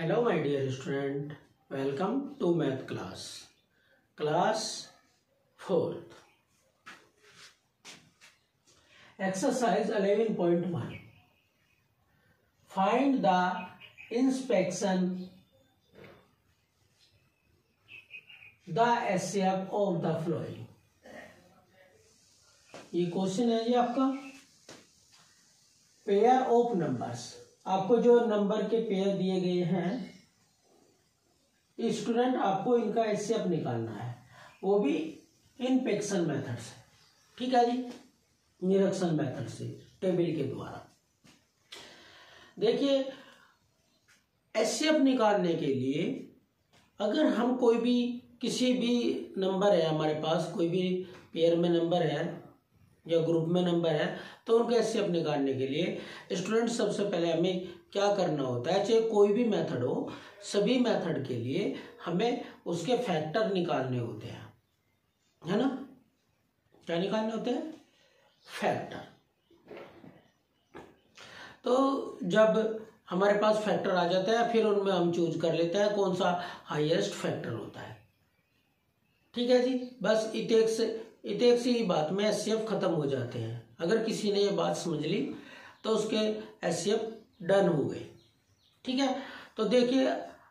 Hello my dear student welcome to math class class fourth exercise 11.1 find the inspection the S of the following ये question है जी आपका? Pair of numbers आपको जो number के pair दिए गए हैं स्टूडेंट आपको इनका एचसीएफ निकालना है। वो भी इनपेक्शन मेथड से। ठीक है जी? निरीक्षण मेथड से टेबल के द्वारा। देखिए एचसीएफ निकालने के लिए अगर हम कोई भी, किसी भी नंबर है हमारे पास, कोई भी पेयर में नंबर है या ग्रुप में नंबर है तो उनके एस निकालने के लिए स्टूडेंट सबसे पहले हमें क्या करना होता है, चाहे कोई भी मेथड हो, सभी मेथड के लिए हमें उसके फैक्टर निकालने होते हैं। है ना? क्या निकालने होते हैं? फैक्टर तो जब हमारे पास फैक्टर आ जाता है, फिर उनमें हम चूज़ कर लेते हैं कौन सा हाईएस्ट फैक्टर होता है। ठीक है जी? बस इटेक्स इटेक्स ही बात, में एस खत्म हो जाते हैं। अगर किसी ने ये बात समझ ली तो उसके एस डन हो गए। ठीक है? तो देखिए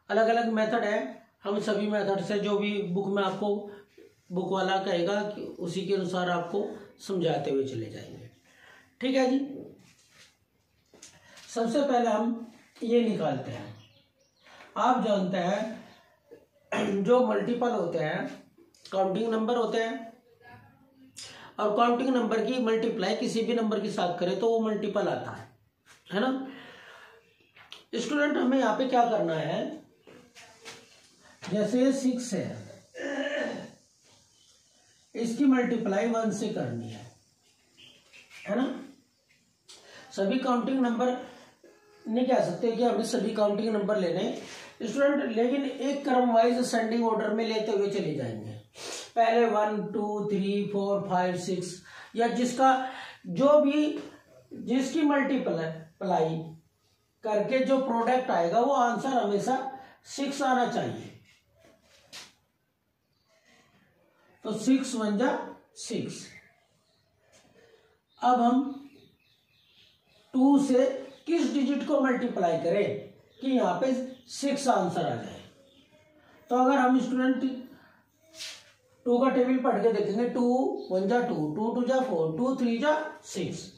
अलग अलग मेथड है। हम सभी मेथड से जो भी बुक में आपको बुक वाला कहेगा, कि उसी के अनुसार आपको समझाते हुए चले जाएँगे। ठीक है जी? सबसे पहले हम ये निकालते हैं। आप जानते हैं, जो मल्टीपल होते हैं काउंटिंग नंबर होते हैं और काउंटिंग नंबर की मल्टीप्लाई किसी भी नंबर के साथ करें तो वो मल्टीपल आता है। है ना? स्टूडेंट हमें यहाँ पे क्या करना है? जैसे सिक्स है, इसकी मल्टीप्लाई वन से करनी है। है ना? सभी काउंटिंग नंबर नहीं कह सकते कि हमें सभी काउंटिंग नंबर लेने। स्टूडेंट लेकिन एक क्रम वाइज सेंडिंग ऑर्डर में लेते हुए चले जाएँगे। पहले one, two, three, four, five, six, या जिसका जो भी, जिसकी मल्टीप्लाई करके जो प्रोडक्ट आएगा, वो आंसर हमेशा सिक्स आना चाहिए। तो सिक्स वन जा सिक्स अब हम टू से किस डिजिट को मल्टीप्लाई करें कि यहाँ पे सिक्स आंसर आ जाए? तो अगर हम स्टूडेंट टू का टेबल पढ़ के देखेंगे टू वन जा टू टू टू जा फोर, टू थ्री जा सिक्स।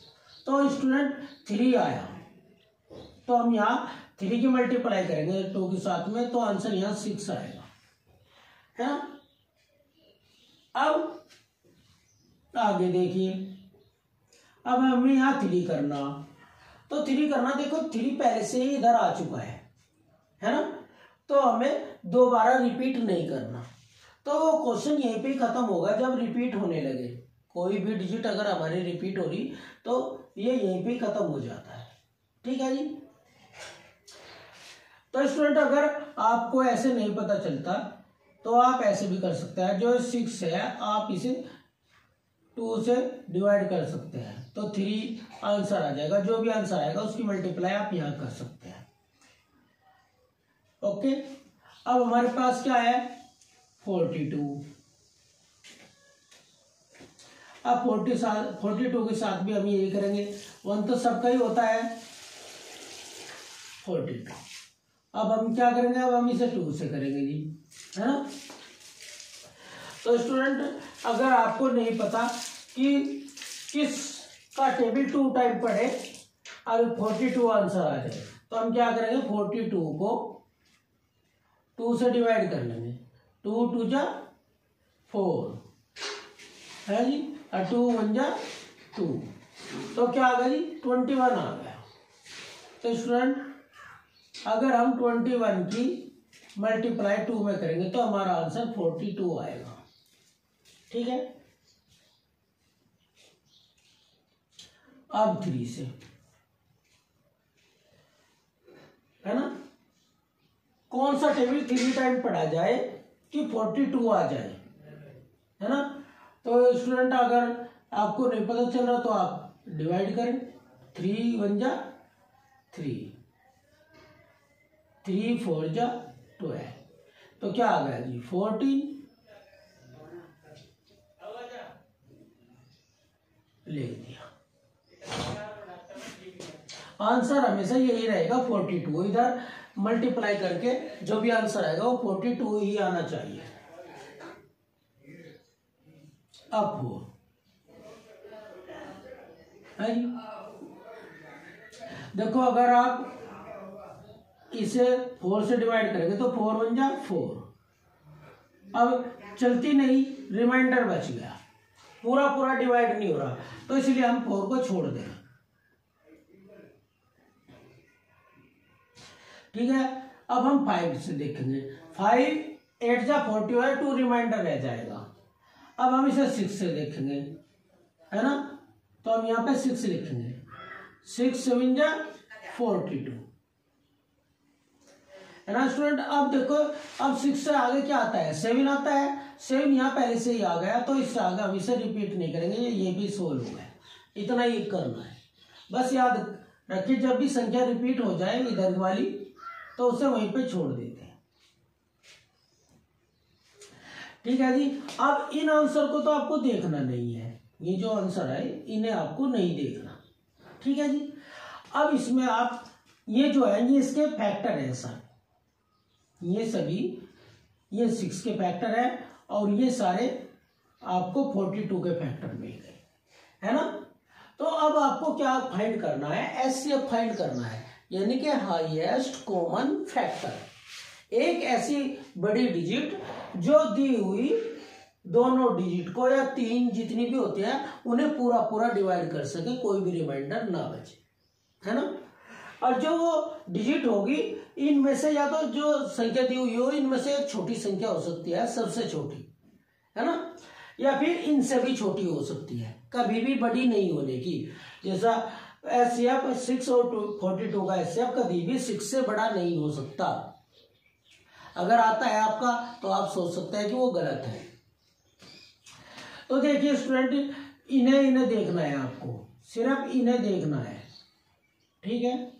तो स्टूडेंट थ्री आया। तो हम यहाँ थ्री की मल्टीप्लाई करेंगे, टू के साथ में तो आंसर यहाँ सिक्स आएगा। है ना? अब आगे देखिए। अब हमें यहाँ थ्री करना। तो थ्री करना, देखो, थ्री पहले से ही इधर आ चुका है। है ना? तो हमें दोबारा रिपीट नहीं करना। तो क्वेश्चन यहीं पे खत्म होगा जब रिपीट होने लगे। कोई भी डिजिट अगर हमारी रिपीट हो रही तो ये यहीं पे खत्म हो जाता है। ठीक है जी? तो स्टूडेंट अगर आपको ऐसे नहीं पता चलता तो आप ऐसे भी कर सकते हैं। जो सिक्स है, आप इसे टू से डिवाइड कर सकते हैं। तो थ्री आंसर आ जाएगा। जो भी आंसर आएगा, उसकी मल्टीप्लाई आप यहाँ कर सकते हैं। ओके अब हमारे पास क्या है? Forty two. अब फोर्टी सात फोर्टी टू के साथ भी हम यही करेंगे। वन तो सबका ही होता है। Forty two. अब हम क्या करेंगे? अब हम इसे टू से करेंगे जी, है ना? तो स्टूडेंट अगर आपको नहीं पता कि किस का टेबल टू टाइप पढ़े और फोर्टी टू आंसर आ जाए। तो हम क्या करेंगे? फोर्टी टू को टू से डिवाइड कर लेंगे। टू टू जा फोर। है जी? और टू वन जा टू। तो क्या आ गया जी? ट्वेंटी वन आ गया। तो स्टूडेंट, अगर हम ट्वेंटी वन की मल्टीप्लाई टू में करेंगे तो हमारा आंसर फोर्टी टू आएगा। ठीक है? अब थ्री से। है ना? कौन सा टेबल थ्री टाइम पढ़ा जाए? कि फोर्टी टू आ जाए। है ना? तो स्टूडेंट अगर आपको नहीं पता चल रहा तो आप डिवाइड करें। थ्री वन जा थ्री थ्री फोर जा ट्वेल्व तो क्या आ गया जी? फोर्टीन ले दिया आंसर हमेशा यही रहेगा फोर्टी टू इधर मल्टीप्लाई करके जो भी आंसर आएगा वो फोर्टी टू ही आना चाहिए। अब वो। है देखो, अगर आप इसे फोर से डिवाइड करेंगे तो फोर बन जा फोर अब चलती नहीं रिमाइंडर बच गया। पूरा पूरा डिवाइड नहीं हो रहा। तो इसलिए हम फोर को छोड़ दें। ठीक है? अब हम फाइव से देखेंगे। फाइव एट जा फोर्टी है टू रिमाइंडर रह जाएगा। अब हम इसे सिक्स से देखेंगे। है ना? तो हम यहाँ पे सिक्स लिखेंगे। सिक्स सेवन जा फोर्टी टू है ना स्टूडेंट अब देखो, अब सिक्स से आगे क्या आता है? सेवन आता है। सेवन यहाँ पहले से ही आ गया तो इससे आगे हम इसे रिपीट नहीं करेंगे। ये भी सोल्व हो इतना ही करना है। बस याद रखिए, जब भी संख्या रिपीट हो जाए, इधर वाली तो उसे वहीं पे छोड़ देते हैं। ठीक है जी? अब इन आंसर को तो आपको देखना नहीं है। ये जो आंसर है, इन्हें आपको नहीं देखना। ठीक है जी? अब इसमें आप, ये जो है, ये इसके फैक्टर है सर। ये सभी, ये सिक्स के फैक्टर है और ये सारे आपको फोर्टी टू के फैक्टर मिल गए। है ना? तो अब आपको क्या फाइंड करना है? एस सी एफ़ फाइंड करना है। यानी कि हाईएस्ट कॉमन फैक्टर एक ऐसी बड़ी डिजिट जो दी हुई दोनों डिजिट को या तीन जितनी भी होते हैं, उन्हें पूरा पूरा डिवाइड कर सके, कोई भी रिमाइंडर ना बचे। है ना? और जो वो डिजिट होगी, इनमें से या तो जो संख्या दी हुई हो, इनमें से एक छोटी संख्या हो सकती है, सबसे छोटी। है ना? या फिर इनसे भी छोटी हो सकती है। कभी भी बड़ी नहीं होने की। जैसा एस एफ़ सिक्स और टू फोर्टी टू का एस एफ़ कभी भी सिक्स से बड़ा नहीं हो सकता। अगर आता है आपका तो आप सोच सकते हैं कि वो गलत है। तो देखिए स्टूडेंट इन्हें इन्हें देखना है आपको। सिर्फ़ इन्हें देखना है। ठीक है?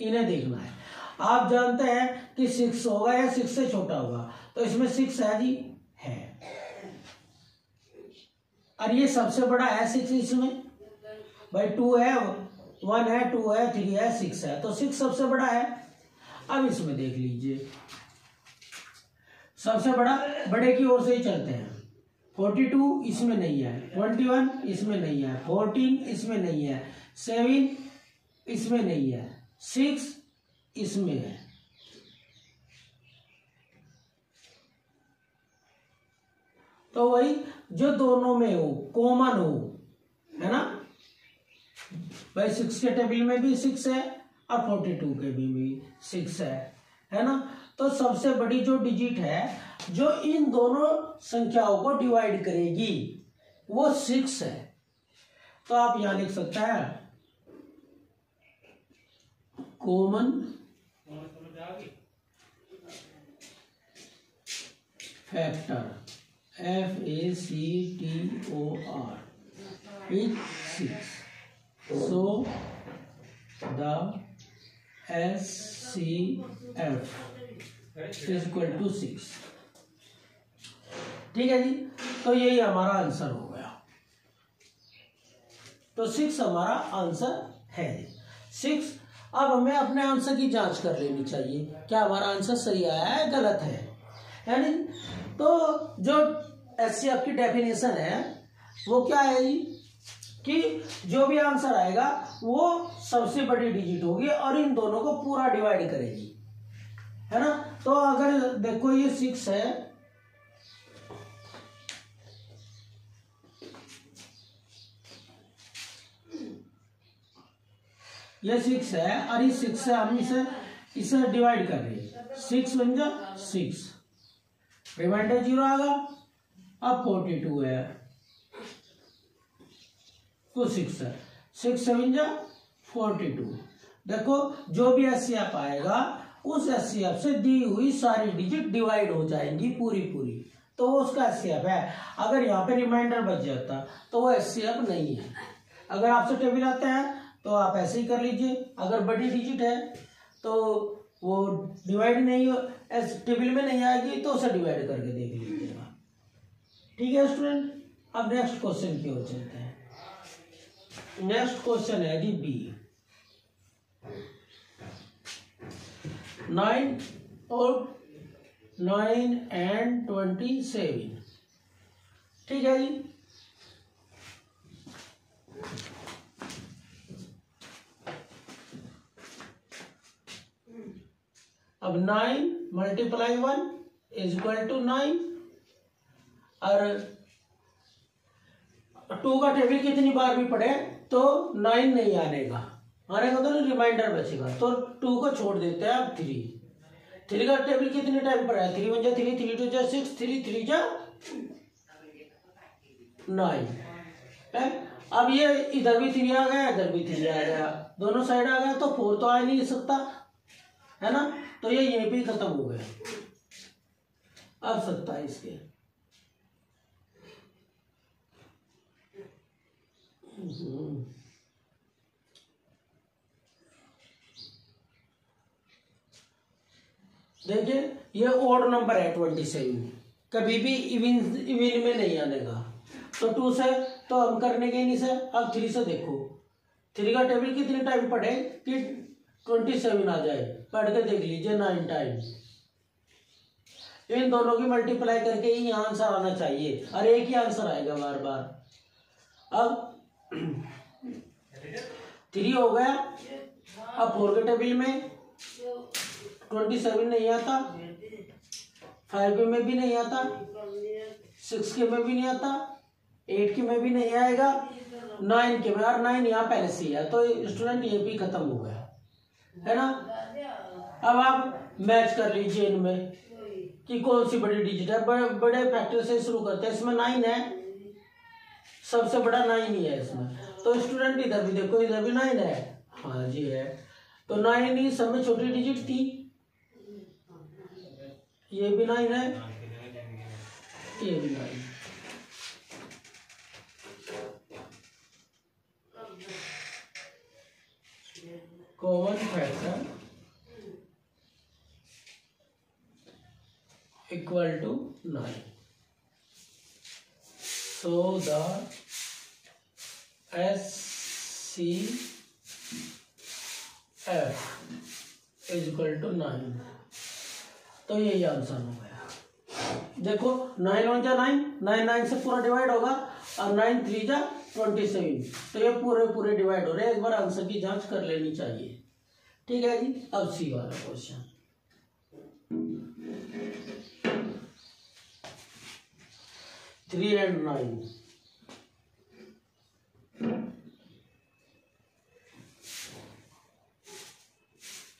इन्हें देखना है। आप जानते हैं कि सिक्स होगा या सिक्स से छोटा होगा। तो इसमें सिक्स है जी? है। और ये सबसे बड़ा है सिक्स इसमें भाई टू है वन है टू है थ्री है सिक्स है तो सिक्स सबसे बड़ा है। अब इसमें देख लीजिए। सबसे बड़ा, बड़े की ओर से ही चलते हैं। फोर्टी टू इसमें नहीं है। ट्वेंटी वन इसमें नहीं है। फोर्टीन इसमें नहीं है। सेवन इसमें नहीं है। सिक्स इसमें है। तो वही जो दोनों में हो कॉमन हो है ना? भाई सिक्स के टेबल में भी सिक्स है और फोर्टी टू के भी, भी सिक्स है है ना? तो सबसे बड़ी जो डिजिट है जो इन दोनों संख्याओं को डिवाइड करेगी वो सिक्स है। तो आप यहाँ लिख सकते हैं common factor F A C T O R is six so the S C F is equal to six ठीक है जी? तो यही हमारा आंसर हो गया। तो सिक्स हमारा आंसर है सिक्स अब हमें अपने आंसर की जाँच कर लेनी चाहिए। क्या हमारा आंसर सही आया है? गलत है। यानी तो जो एस सी की डेफिनेशन है। वो क्या है जी? कि जो भी आंसर आएगा, वो सबसे बड़ी डिजिट होगी और इन दोनों को पूरा डिवाइड करेगी। है ना? तो अगर देखो ये सिक्स है। ये सिक्स है। और इस सिक्स से हम इसे इसे डिवाइड कर रहे हैं। सिक्स बन जा सिक्स रिमाइंडर ज़ीरो आ गया। अब फोर्टी टू है। तो सिक्स है। सिक्स सेवन जा फोर्टी टू देखो, जो भी एस सी एफ़ आएगा, उस एस सी एफ़ से दी हुई सारी डिजिट डिवाइड हो जाएँगी पूरी पूरी तो वो उसका एस सी एफ़ है। अगर यहाँ पे रिमाइंडर बच जाता तो वो एस सी एफ़ नहीं है। अगर आपसे टेबल आता है तो आप ऐसे ही कर लीजिए। अगर बड़ी डिजिट है तो वो डिवाइड नहीं हो एस टेबल में नहीं आएगी तो उसे डिवाइड करके देख ठीक है स्टूडेंट अब नेक्स्ट क्वेश्चन की ओर चलते हैं। नेक्स्ट क्वेश्चन है जी बी नाइन और नाइन एंड ट्वेंटी सेवन ठीक है जी? अब nine multiply one is equal to nine और टू का टेबल कितनी बार भी पढ़े तो नाइन नहीं आने का आने का तो रिमाइंडर बचेगा। तो टू को छोड़ देते हैं अब थ्री थ्री का टेबल कितने टाइम पढ़ा है? थ्री वन जा थ्री थ्री टू जा सिक्स थ्री थ्री जा नाइन अब ये इधर भी थ्री आ गया, इधर भी थ्री आ गया। दोनों साइड आ गया तो फोर तो आ नहीं सकता। है ना? तो ये ये भी खत्म हो गया। अब सत्ताईस के। देखिए, ये ओड नंबर है ट्वेंटी सेवन कभी भी इविन इविन में नहीं आने का तो टू से तो हम करने के नहीं से, अब थ्री से देखो। थ्री का टेबल कितने टाइम पढ़े? कि ट्वेंटी सेवन आ जाए। पढ़ के देख लीजिए नाइन टाइम्स इन दोनों की मल्टीप्लाई करके ही आंसर आना चाहिए। और एक ही आंसर आएगा बार बार अब थ्री हो गया। अब फोर के टेबल में ट्वेंटी सेवन नहीं आता। फाइव के में भी नहीं आता। सिक्स के में भी नहीं आता। एट के में भी नहीं आएगा। नाइन के में और नाइन यहाँ पहले से ही है तो स्टूडेंट ये भी खत्म हो गया। है ना? अब आप मैच कर लीजिए इनमें कि कौन सी बड़ी डिजिट है। बड़े बड़े फैक्टर से शुरू करते हैं। इसमें नाइन है। सबसे बड़ा नाइन ही है इसमें। तो स्टूडेंट इधर भी देखो, इधर भी नाइन है। हाँ जी, है। तो नाइन ही सब में छोटी डिजिट थी ये भी नाइन है। ये भी nine common factor equal to 9 so, the SCF is equal to 9 तो यही आंसर हो गया। देखो नाइन वन जा नाइन नाइन नाइन से पूरा डिवाइड होगा और नाइन थ्री जा ट्वेंटी सेवन तो ये पूरे पूरे डिवाइड हो रहे हैं। एक बार आंसर की जाँच कर लेनी चाहिए। ठीक है जी? अब सी वाला question three and nine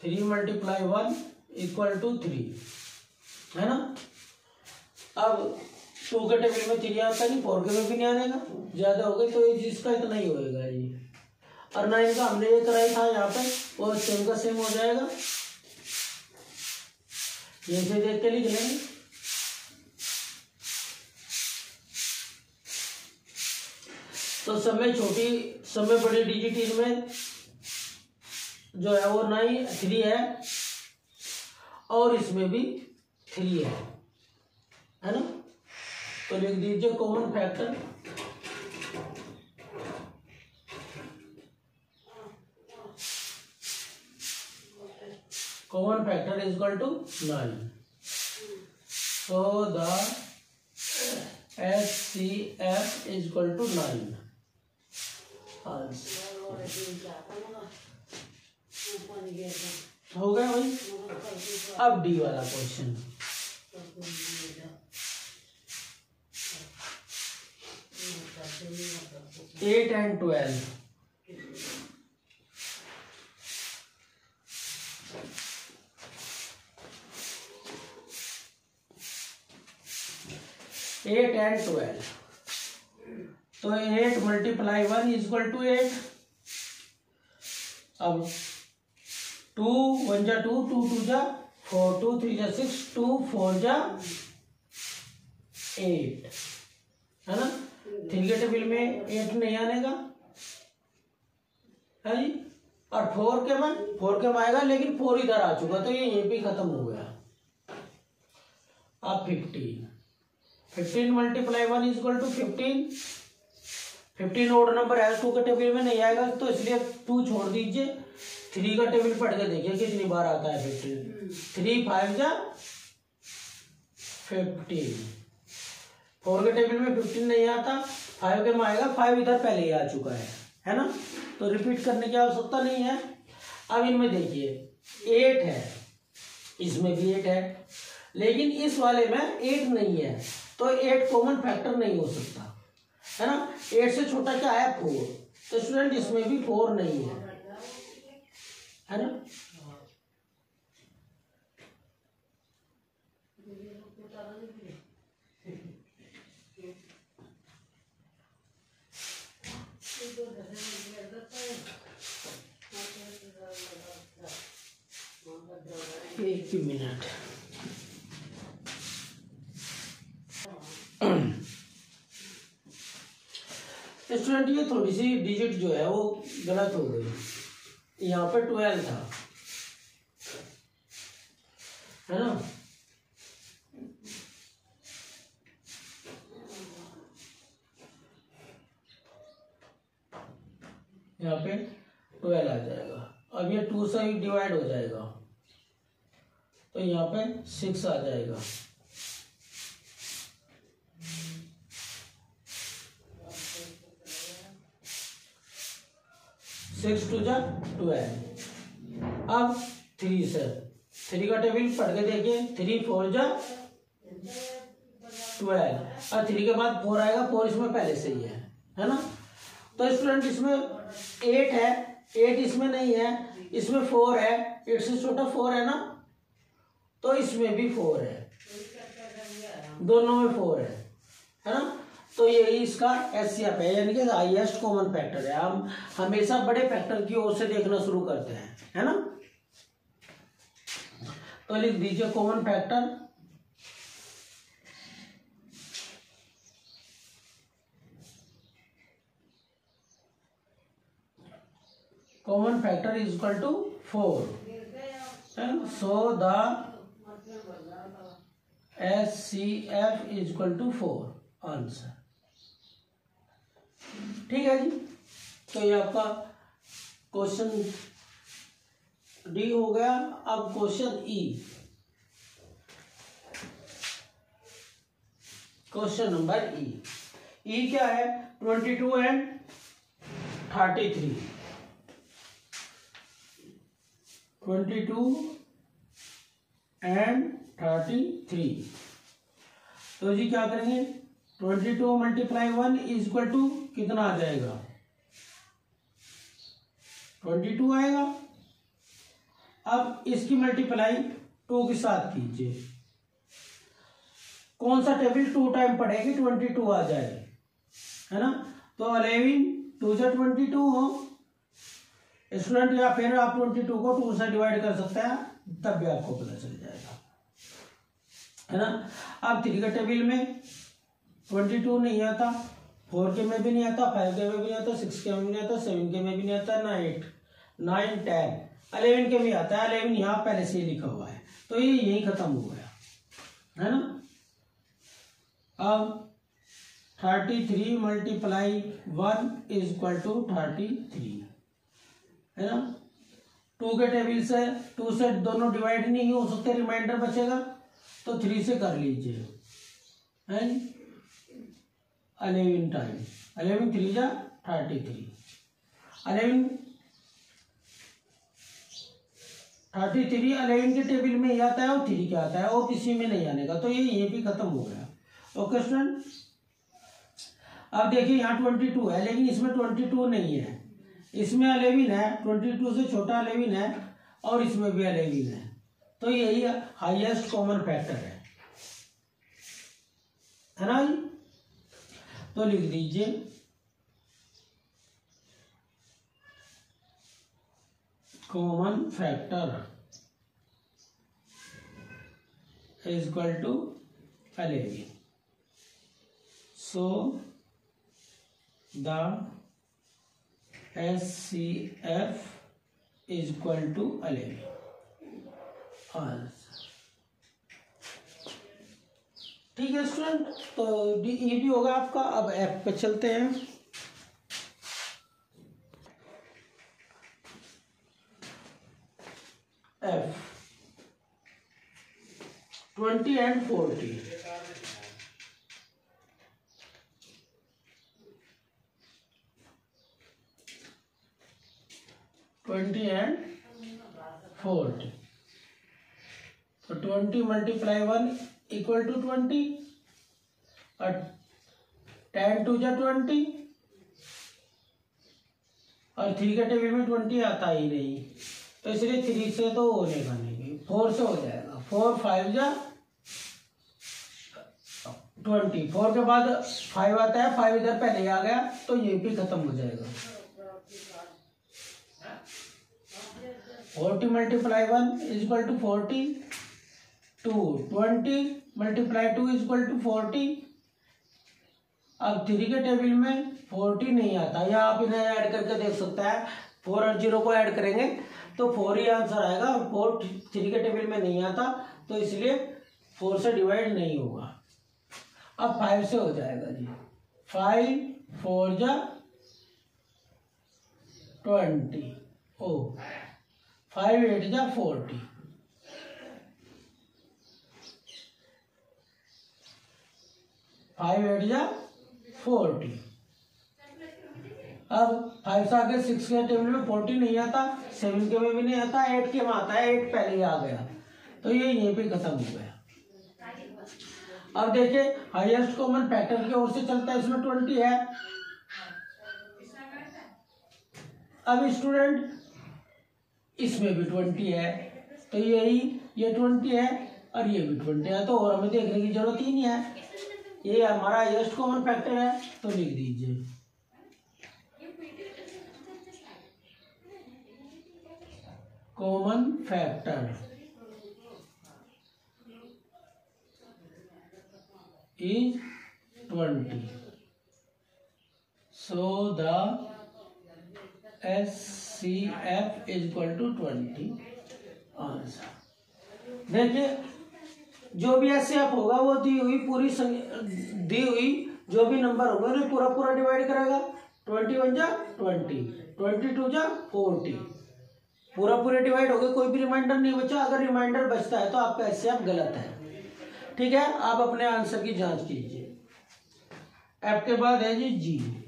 three multiply one equal to three, है ना? अब टू के टेबल में थ्री आता नहीं, फोर के में भी नहीं आनेगा ज़्यादा हो गई तो ये जिसका इतना ही होएगा ये। और नाइन का हमने ये कराया था यहाँ पे, वो सेम का सेम हो जाएगा। ये देख के लिख लेंगे। तो समय छोटी समय बड़ी डिजिट इनमें जो है वो नाइन थ्री है। और इसमें भी थ्री है। है ना? तो लिख दीजिए common factor common factor is equal to nine so the H C F is equal to nine हो गया भाई? अब डी वाला question eight and twelve eight and twelve तो eight multiply one is equal to eight अब two one जा two two two जा four two three जा सिक्स टू फोर जा एट है ना? थ्री के टेबल में एट नहीं आने का है जी? और फोर के में फोर के में आएगा, लेकिन फोर इधर आ चुका तो ये यहीं पे खत्म हो गया। अब fifteen fifteen multiply one is equal to fifteen fifteen odd number है टू का टेबल में नहीं आएगा तो इसलिए टू छोड़ दीजिए। थ्री का टेबल पढ़ के देखिए कितनी बार आता है फिफ्टीन थ्री फाइव जा फिफ्टीन फोर के टेबल में फिफ्टीन नहीं आता फाइव के में आएगा फाइव इधर पहले ही आ चुका है है ना? तो रिपीट करने की आवश्यकता नहीं है। अब इनमें देखिए एट है। इसमें भी एट है। लेकिन इस वाले में एट नहीं है तो एट कॉमन फैक्टर नहीं हो सकता। है ना? एट से छोटा क्या है? फोर तो स्टूडेंट इसमें भी फोर नहीं है। है ना? एक मिनट। स्टूडेंट ये थोड़ी सी डिजिट जो है वो गलत हो गई। यहाँ पे ट्वेल्व था। है ना? यहाँ पे ट्वेल्व आ जाएगा। अब ये टू से डिवाइड हो जाएगा। तो यहाँ पे सिक्स आ जाएगा। सिक्स टू जा ट्वेल्व। अब थ्री से थ्री का टेबल पढ़ के देखिए। थ्री फोर जा ट्वेल्व और थ्री के बाद फोर आएगा। फोर इसमें पहले से ही है। है ना? तो स्टूडेंट इसमें एट है। एट इसमें नहीं है। इसमें फोर है। एट से छोटा फोर है ना? तो इसमें भी फोर है। दोनों में फोर है। है ना? तो यही इसका एस है, यानी कि हाइएस्ट कॉमन फैक्टर है। हम हमेशा बड़े फैक्टर की ओर से देखना शुरू करते हैं, है ना? तो लिख दीजिए common factor common factor is equal to four so the S C F is equal to four answer ठीक है जी? तो ये आपका क्वेश्चन डी हो गया। अब question E question number E E क्या है? Twenty two and thirty three twenty two and thirty three तो जी क्या करेंगे? Twenty two multiply one is equal to कितना आ जाएगा? ट्वेंटी टू आएगा। अब इसकी मल्टीप्लाई टू के साथ कीजिए। कौन सा टेबल टू टाइम पढ़ेगी? ट्वेंटी टू आ जाए है ना? तो अलेवन टू से ट्वेंटी टू हो। स्टूडेंट, या फिर आप ट्वेंटी टू को टू से डिवाइड कर सकते हैं, तब भी आपको पता चल जाएगा। है ना? अब थ्री का टेबल में ट्वेंटी टू नहीं आता, फोर के में भी नहीं आता, फाइव के में भी नहीं आता, सिक्स के में भी नहीं आता, सेवन के में भी नहीं आता ना एट नाइन टेन अलेवन के भी आता है अलेवन यहाँ पहले से लिखा हुआ है। तो ये यही खत्म हो गया, है ना? अब thirty three multiply one is equal to thirty three है ना? टू के टेबल से टू से दोनों डिवाइड नहीं हो सकते रिमाइंडर बचेगा तो थ्री से कर लीजिए, है अलेवन टाइम अलेवन थ्री जा thirty three eleven thirty three eleven के टेबल में ही आता है और थ्री क्या आता है? और किसी में नहीं आने का। तो ये ये भी खत्म हो गया। ओके स्टूडेंट अब देखिए यहाँ ट्वेंटी टू है, लेकिन इसमें ट्वेंटी टू नहीं है। इसमें अलेवन है ट्वेंटी टू से छोटा अलेवन है, और इसमें भी अलेवन है। तो यही हाईएस्ट कॉमन फैक्टर है। है ना जी तो लिख दीजिए। Common factor is equal to eleven so the S C F is equal to eleven answer ठीक है स्टूडेंट तो ये भी होगा आपका। अब एफ़ पे चलते हैं। F twenty and forty twenty and forty तो twenty multiply one equal to twenty और टेन टू जा ट्वेंटी और थ्री के टेबल में ट्वेंटी आता ही नहीं। तो इसलिए थ्री से तो का नहीं फोर से हो जाएगा। फोर फाइव जा ट्वेंटी फोर के बाद फाइव आता है। फाइव इधर पहले आ गया तो ये भी खत्म हो जाएगा। Forty multiply one is equal to forty two twenty multiply two is equal to forty अब थ्री के टेबल में फोर्टी नहीं आता। या आप इन्हें ऐड करके देख सकते हैं। फोर और ज़ीरो को ऐड करेंगे तो फोर ही आंसर आएगा। फोर थ्री के टेबल में नहीं आता तो इसलिए फोर से डिवाइड नहीं होगा। अब फाइव से हो जाएगा जी। फाइव फोर जा ट्वेंटी ओ फाइव एट जा फोर्टी फाइव एट जा फोर्टी अब फाइव से आगे सिक्स के टेबल में फोर्टी नहीं आता सेवन के में भी नहीं आता एट के में आता है एट पहले ही आ गया। तो ये यहीं पे खत्म हो गया। अब देखिए हाईएस्ट कॉमन फैक्टर की ओर से चलता है, इसमें ट्वेंटी है। अब स्टूडेंट इसमें भी ट्वेंटी है। तो यही, ये ट्वेंटी है और ये भी ट्वेंटी है। तो और हमें देखने की ज़रूरत ही नहीं है। ये हमारा हाईएस्ट कॉमन फैक्टर है तो लिख दीजिए। Common factor. is 20 so the SCF is equal to 20 answer. देखिए जो भी एस होगा, वो दी हुई पूरी दी हुई जो भी नंबर होगा, उन्हें पूरा पूरा डिवाइड करेगा। ट्वेंटी वन जा ट्वेंटी ट्वेंटी टू जा फोर्टी पूरा पूरे डिवाइड हो गए कोई भी रिमाइंडर नहीं बचा अगर रिमाइंडर बचता है तो आपका एस गलत है। ठीक है? आप अपने आंसर की जाँच कीजिए। एफ़ के बाद है जी जी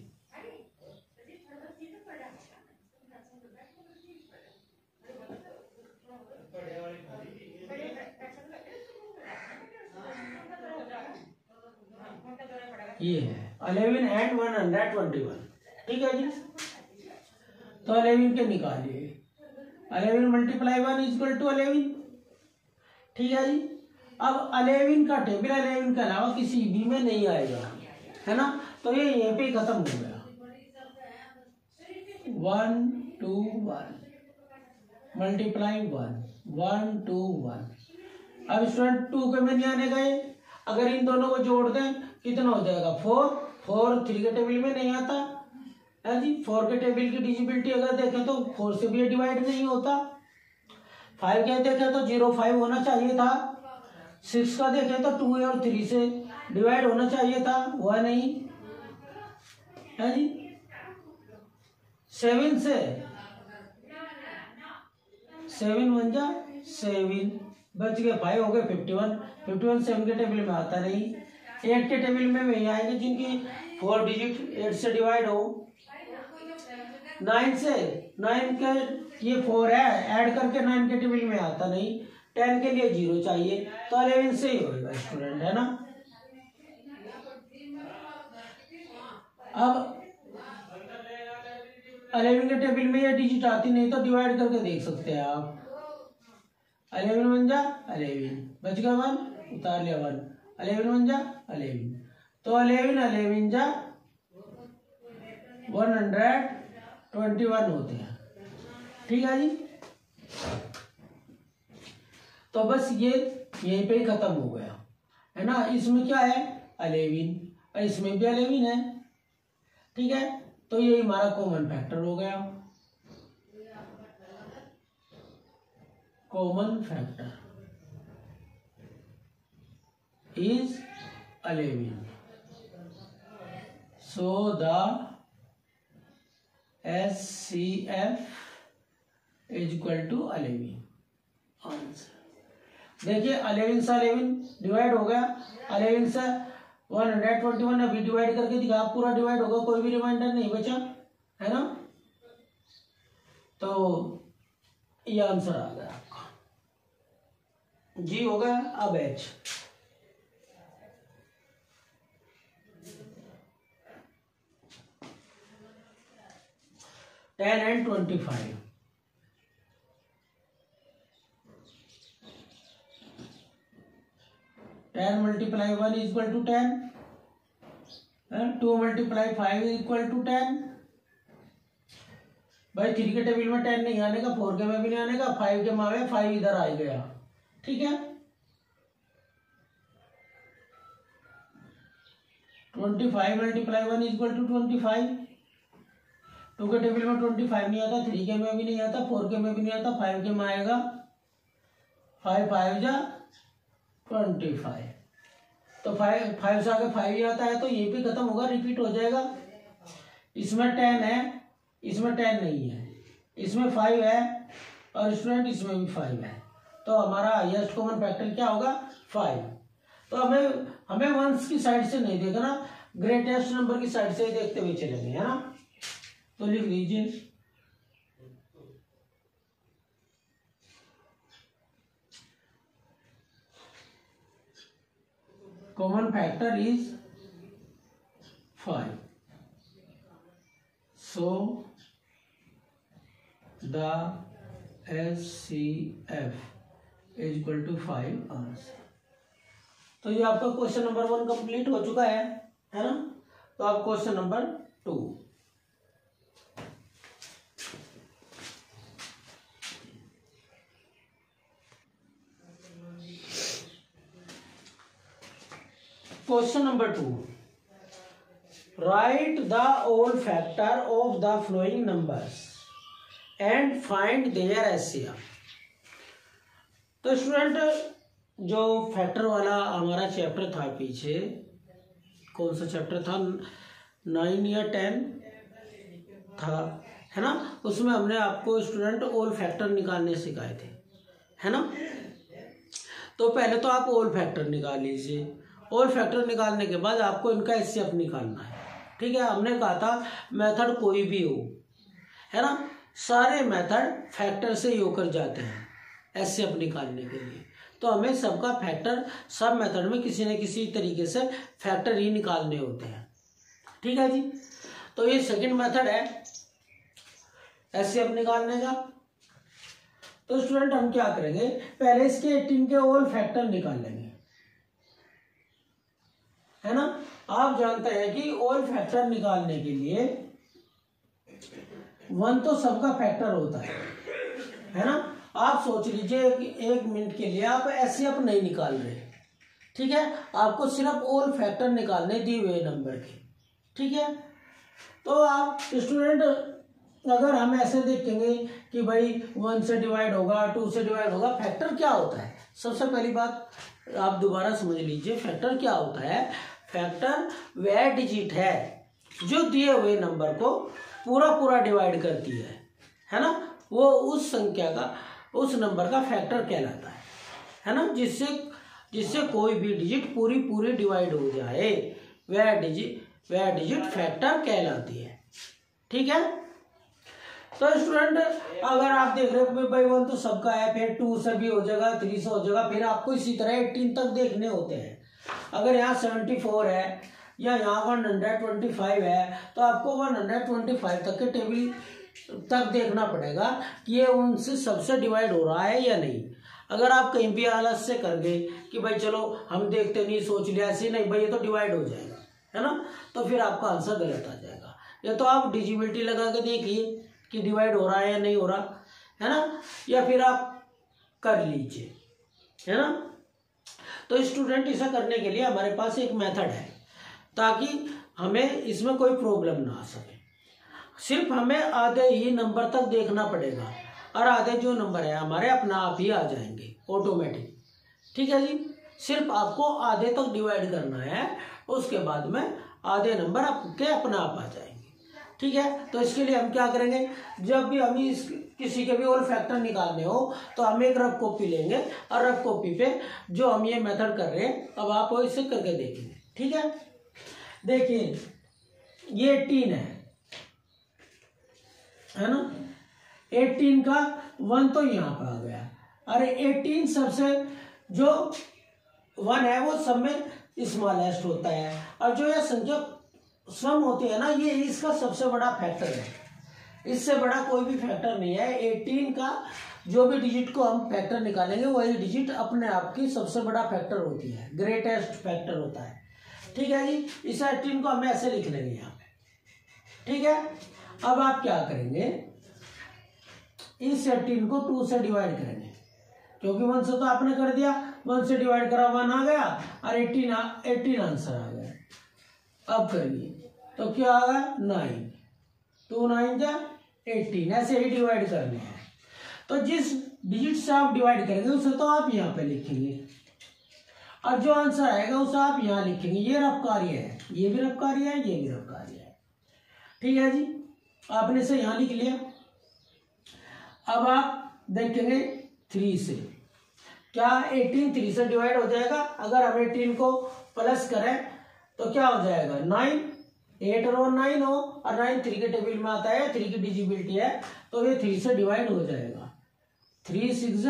ये है। Eleven and one hundred twenty one ठीक है जी? तो अलेवन के निकालिए। Eleven multiply one is equal to eleven ठीक है जी? अब अलेवन का टेबल अलेवन के अलावा किसी भी में नहीं आएगा। है ना? तो ये यहीं पे खत्म हो गया। One two one multiply one one two one अब स्टूडेंट टू के में नहीं आने गए। अगर इन दोनों को जोड़ दें कितना हो जाएगा? फोर फोर थ्री के टेबल में नहीं आता? है जी? फोर के टेबल की डिजिबिलिटी अगर देखें तो फोर से भी डिवाइड नहीं होता। फाइव के देखें तो ज़ीरो फाइव होना चाहिए था। सिक्स का देखें तो टू और थ्री से डिवाइड होना चाहिए था। हुआ नहीं। है जी? सेवन से सेवन वन जा। सेवन बच गए। फाइव हो गए। Fifty one fifty one seven के टेबल में आता नहीं। एट के टेबल में वही आएँगे जिनकी फोर डिजिट एट से डिवाइड हो। नाइन से नाइन के, ये फोर है ऐड करके नाइन के टेबल में आता नहीं। टेन के लिए ज़ीरो चाहिए तो अलेवन से ही होगा स्टूडेंट है ना? अब अलेवन के टेबल में ये डिजिट आती नहीं तो डिवाइड करके देख सकते हैं आप। अलेवन बन जा अलेवन बच गया वन उतार लिया वन अलेवन वन जा, अलेवन. तो अलेवन अलेवन जा वन हंड्रेड ट्वेंटी वन होते हैं. ठीक है जी? तो बस ये, यहीं पे ही खत्म हो गया. है ना? इसमें क्या है? अलेवन. और इसमें भी अलेवन है. ठीक है? तो ये हमारा कॉमन फैक्टर हो गया. Common factor is 11 so, the SCF is equal to 11 answer देखिए 11 से 11 डिवाइड हो गया। 11 से 121 अभी डिवाइड करके दिखा। पूरा डिवाइड होगा कोई भी रिमाइंडर नहीं बचा, है ना? तो ये आंसर आ गया आपका। जी हो गया, अब H ten and twenty five. Ten multiply one equal to ten two multiply five equal to ten. भाई थ्री के टेबल में टेन नहीं आने का फोर के में भी नहीं आने का फाइव के मावे फाइव इधर आ गया। ठीक है? Twenty five multiply one equal to twenty five two के टेबल में ट्वेंटी फाइव नहीं आता थ्री के में भी नहीं आता फोर के में भी नहीं आता फाइव के में आएगा। फाइव फाइव जा ट्वेंटी फाइव तो फाइव फाइव से आगे फाइव ही आता है तो ये भी खत्म होगा रिपीट हो जाएगा। इसमें टेन है, इसमें टेन नहीं है। इसमें फाइव है और स्टूडेंट इसमें भी फाइव है। तो हमारा हाइएस्ट कॉमन फैक्टर क्या होगा? फाइव तो हमें हमें वंस की साइड से नहीं देखना ग्रेटेस्ट नंबर की साइड से ही देखते हुए चलेंगे, है ना? तो लिख लीजिए। Common factor is five so the S C F is equal to five answer तो ये आपका क्वेश्चन नंबर वन कंप्लीट हो चुका है है ना? तो आप question number two Question number 2. Write the whole factor of the following numbers and find their Asia तो स्टूडेंट जो फैक्टर वाला हमारा चैप्टर था पीछे, कौन सा चैप्टर था? नाइन या टेन था, है ना? उसमें हमने आपको स्टूडेंट ओल फैक्टर निकालने सिखाए थे, है ना? तो पहले तो आप ओल फैक्टर निकाल लीजिए। और फैक्टर निकालने के बाद आपको इनका एस निकालना है। ठीक है, हमने कहा था मेथड कोई भी हो, है ना? सारे मेथड फैक्टर से ही होकर जाते हैं एस निकालने के लिए। तो हमें सबका फैक्टर सब मेथड में किसी न किसी तरीके से फैक्टर ही निकालने होते हैं। ठीक है जी? तो ये सेकंड मेथड है एस निकालने का। तो स्टूडेंट हम क्या करेंगे? पहले इसके एटीन के ऑल फैक्टर निकाल लेंगे। है ना? आप जानते हैं कि ऑल फैक्टर निकालने के लिए वन तो सबका फैक्टर होता है है ना? आप सोच लीजिए एक मिनट के लिए आप ऐसे अब नहीं निकाल रहे। ठीक है? आपको सिर्फ़ ऑल फैक्टर निकालने दिए हुए नंबर के। ठीक है? तो आप स्टूडेंट अगर हम ऐसे देखेंगे कि भाई वन से डिवाइड होगा टू से डिवाइड होगा फैक्टर क्या होता है? सबसे पहली बात आप दोबारा समझ लीजिए फैक्टर क्या होता है? फैक्टर वह डिजिट है जो दिए हुए नंबर को पूरा पूरा डिवाइड करती है। है ना? वो उस संख्या का, उस नंबर का फैक्टर कहलाता है। है ना? जिससे जिससे कोई भी डिजिट पूरी पूरी डिवाइड हो जाए, वह डिजिट वह डिजिट फैक्टर कहलाती है। ठीक है? तो स्टूडेंट अगर आप देख रहे हो भाई वन तो सबका है फिर टू से भी हो जाएगा थ्री से हो जाएगा, फिर आपको इसी तरह एटीन तक देखने होते हैं। अगर यहाँ सेवेंटी फोर है, या यहाँ वन हंड्रेड ट्वेंटी फाइव है तो आपको वन हंड्रेड ट्वेंटी फाइव तक के टेबल तक देखना पड़ेगा कि ये उनसे सबसे डिवाइड हो रहा है या नहीं। अगर आप कहीं भी आलस से कर गए कि भाई चलो, हम देखते नहीं, सोच लिया, ऐसे नहीं, भाई ये तो डिवाइड हो जाएगा, है ना? तो फिर आपका आंसर गलत आ जाएगा। या तो आप डिजिबिलिटी लगा के देखिए कि डिवाइड हो रहा है या नहीं हो रहा, है ना? या फिर आप कर लीजिए, है ना? तो स्टूडेंट इसे करने के लिए हमारे पास एक मेथड है, ताकि हमें इसमें कोई प्रॉब्लम ना आ सके। सिर्फ़ हमें आधे ही नंबर तक देखना पड़ेगा, और आधे जो नंबर है, हमारे अपना आप ही आ जाएँगे ऑटोमेटिक ठीक है जी? सिर्फ़ आपको आधे तक डिवाइड करना है, उसके बाद में आधे नंबर आपके अपना आप आ जाएँगे। ठीक है? तो इसके लिए हम क्या करेंगे? जब भी हम इस किसी के भी और फैक्टर निकालने हो तो हम एक रफ कॉपी लेंगे और रफ कॉपी पे जो हम ये मेथड कर रहे हैं, अब आप इसे करके देखेंगे। ठीक है? देखिए, ये एटीन है। है ना? एटीन का वन तो यहाँ पर आ गया। अरे एटीन सबसे जो वन है, वो सब में स्मॉलेस्ट होता है। और जो यह संख्या सम होती है ना, ये इसका सबसे बड़ा फैक्टर है। इससे बड़ा कोई भी फैक्टर नहीं है। एटीन का जो भी डिजिट को हम फैक्टर निकालेंगे, वही डिजिट अपने आप की सबसे बड़ा फैक्टर होती है। ग्रेटेस्ट फैक्टर होता है। ठीक है जी? इस एटीन को हम ऐसे लिख लेंगे यहाँ पे। ठीक है? अब आप क्या करेंगे? इस एटीन को टू से डिवाइड करेंगे। क्योंकि वन से तो आपने कर दिया। वन से डिवाइड करा वन आ गया। और एटीन एटीन आंसर आ गया। अब करिए। तो क्या आ गया नाइन टू नाइन जा एटीन ऐसे ही डिवाइड करने हैं। तो जिस डिजिट से आप डिवाइड करेंगे, उसे तो आप यहाँ पे लिखेंगे। और जो आंसर आएगा, उसे आप यहाँ लिखेंगे। ये रफ कार्य है। ये भी रफ कार्य है, ये भी रफ कार्य है। ठीक है जी? आपने इसे यहाँ लिख लिया। अब आप देखेंगे थ्री से। क्या एटीन थ्री से डिवाइड हो जाएगा? अगर हम एटीन को प्लस करें तो क्या हो जाएगा? नाइन एट और नाइन हो और नाइन थ्री के टेबल में आता है, थ्री की डिजिबिलिटी है तो ये थ्री से डिवाइड हो जाएगा। Three, six,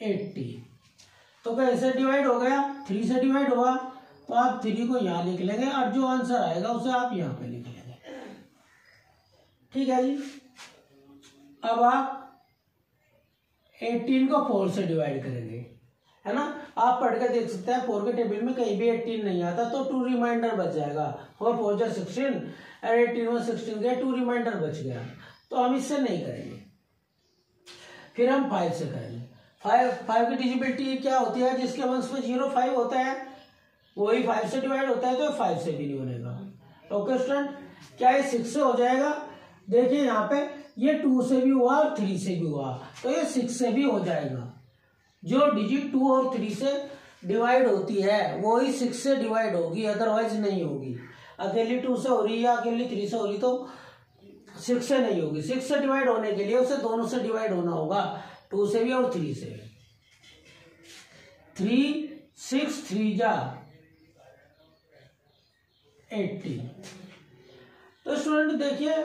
eighty. तो कैसे डिवाइड हो गया? थ्री से डिवाइड हुआ तो आप थ्री को यहाँ लिख लेंगे और जो आंसर आएगा उसे आप यहाँ पे लिख लेंगे। ठीक है जी? अब आप एटीन को फोर से डिवाइड करेंगे। है ना? आप पढ़ के देख सकते हैं फोर के टेबल में कहीं भी एटीन नहीं आता तो टू रिमाइंडर बच जाएगा। फोर फोर जो सिक्सटीन और एटीन में सिक्सटीन गया टू रिमाइंडर बच गया। तो हम इससे नहीं करेंगे। फिर हम फाइव से करेंगे। फाइव फाइव की डिजिबिलिटी क्या होती है? जिसके वंश में ज़ीरो फाइव होता है, वही फाइव से डिवाइड होता है तो फाइव से भी नहीं बनेगा। ओके स्टूडेंट क्या ये सिक्स से हो जाएगा? देखिए यहाँ पे, ये टू से भी हुआ और थ्री से भी हुआ। तो ये सिक्स से भी हो जाएगा। जो डिजिट टू और थ्री से डिवाइड होती है वो ही सिक्स से डिवाइड होगी अदरवाइज़ नहीं होगी। अकेली टू से हो रही है अकेली थ्री से हो रही तो सिक्स से नहीं होगी। सिक्स से डिवाइड होने के लिए उसे दोनों से डिवाइड होना होगा टू से भी और थ्री से। थ्री सिक्स थ्री जा। एट्टी तो स्टूडेंट देखिए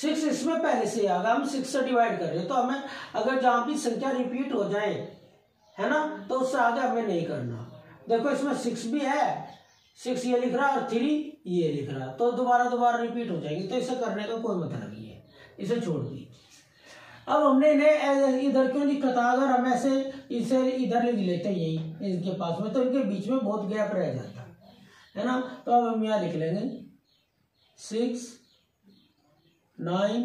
सिक्स इसमें पहले से आ गया हम सिक्स से डिवाइड कर रहे तो हमें अगर जहाँ भी संख्या रिपीट हो जाए, है ना तो उससे आगे हमें नहीं करना। देखो इसमें सिक्स भी है, सिक्स ये लिख रहा और थ्री ये लिख रहा तो दोबारा दोबारा रिपीट हो जाएँगे तो इसे करने का कोई मतलब नहीं है, इसे छोड़ दी अब हमने इन्हें इधर क्यों लिखा था? अगर हम ऐसे इसे इधर लिख लेते हैं, यही इनके पास में तो इनके बीच में बहुत गैप रह जाता, है ना? तो अब हम यहाँ लिख लेंगे। सिक्स नाइन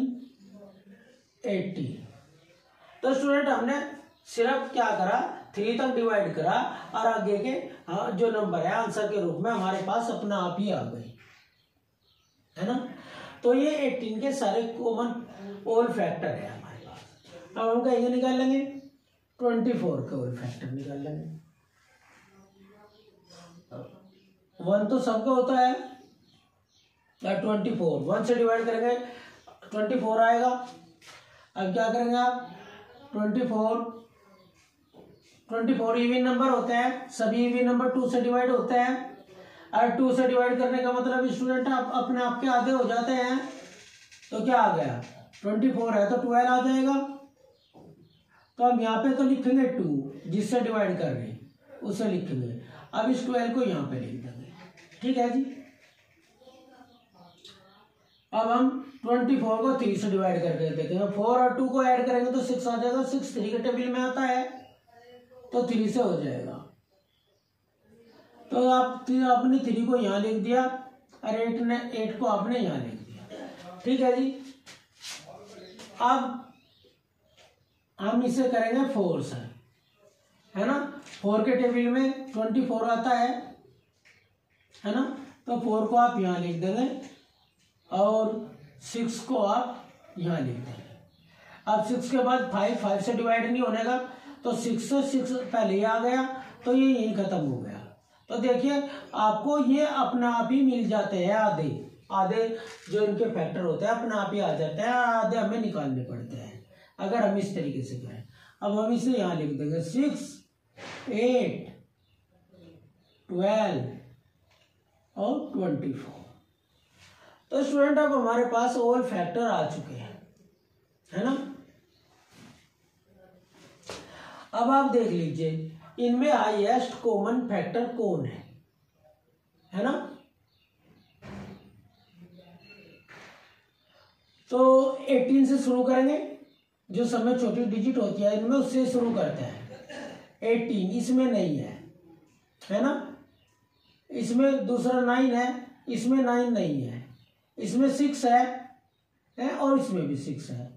एट्टी तो स्टूडेंट हमने सिर्फ़ क्या करा? थ्री तक डिवाइड करा और आगे के हाँ, जो नंबर है आंसर के रूप में हमारे पास अपना आप ही आ गए। है ना? तो ये एटीन के सारे कॉमन ओल फैक्टर है हमारे पास। अब हम कहेंगे निकाल लेंगे। ट्वेंटी फोर के ओल फैक्टर निकाल लेंगे। वन तो सबका होता है ट्वेंटी फोर वन से डिवाइड करेंगे ट्वेंटी फोर आएगा। अब क्या करेंगे आप? Twenty four. Twenty four even number होते हैं। सभी इवन नंबर टू से डिवाइड होते हैं। और टू से डिवाइड करने का मतलब स्टूडेंट आप अपने आप के आधे हो जाते हैं। तो क्या आ गया? ट्वेंटी फोर है तो ट्वेल्व आ जाएगा। तो हम यहाँ पे तो लिखेंगे टू जिससे डिवाइड कर रहे हैं, उसे लिखेंगे। अब इस ट्वेल्व को यहाँ पे लिख देंगे ठीक है जी? अब हम ट्वेंटी फोर को थ्री से डिवाइड करके देखेंगे फोर और टू को ऐड करेंगे तो सिक्स आ जाएगा। सिक्स थ्री के टेबल में आता है तो थ्री से हो जाएगा। तो आप आपने थ्री को यहाँ लिख दिया और एट ने एट को आपने यहाँ लिख दिया। ठीक है जी? अब हम इसे करेंगे फोर से। है ना? फोर के टेबल में ट्वेंटी फोर आता है। है ना? तो फोर को आप यहाँ लिख देंगे। और सिक्स को आप यहाँ लिख देंगे अब सिक्स के बाद फाइव फाइव से डिवाइड नहीं होने का तो सिक्स से सिक्स पहले ही आ गया तो ये यही खत्म हो गया। तो देखिए, आपको ये अपने आप ही मिल जाते हैं आधे। आधे जो इनके फैक्टर होते हैं, अपने आप ही आ जाते हैं, आधे हमें निकालने पड़ते हैं। अगर हम इस तरीके से करें। अब हम इसे यहाँ लिख देंगे। सिक्स, एट, ट्वेल्व और ट्वेंटी फोर। तो स्टूडेंट अब हमारे पास ऑल फैक्टर आ चुके हैं। है ना? अब आप देख लीजिए, इनमें हाईएस्ट कॉमन फैक्टर कौन है? है ना? तो 18 से शुरू करेंगे, जो समय छोटी डिजिट होती है, इनमें उससे शुरू करते हैं। 18 इसमें नहीं है। है ना? इसमें दूसरा नाइन है, इसमें नाइन नहीं है। इसमें सिक्स है, और इसमें भी सिक्स है।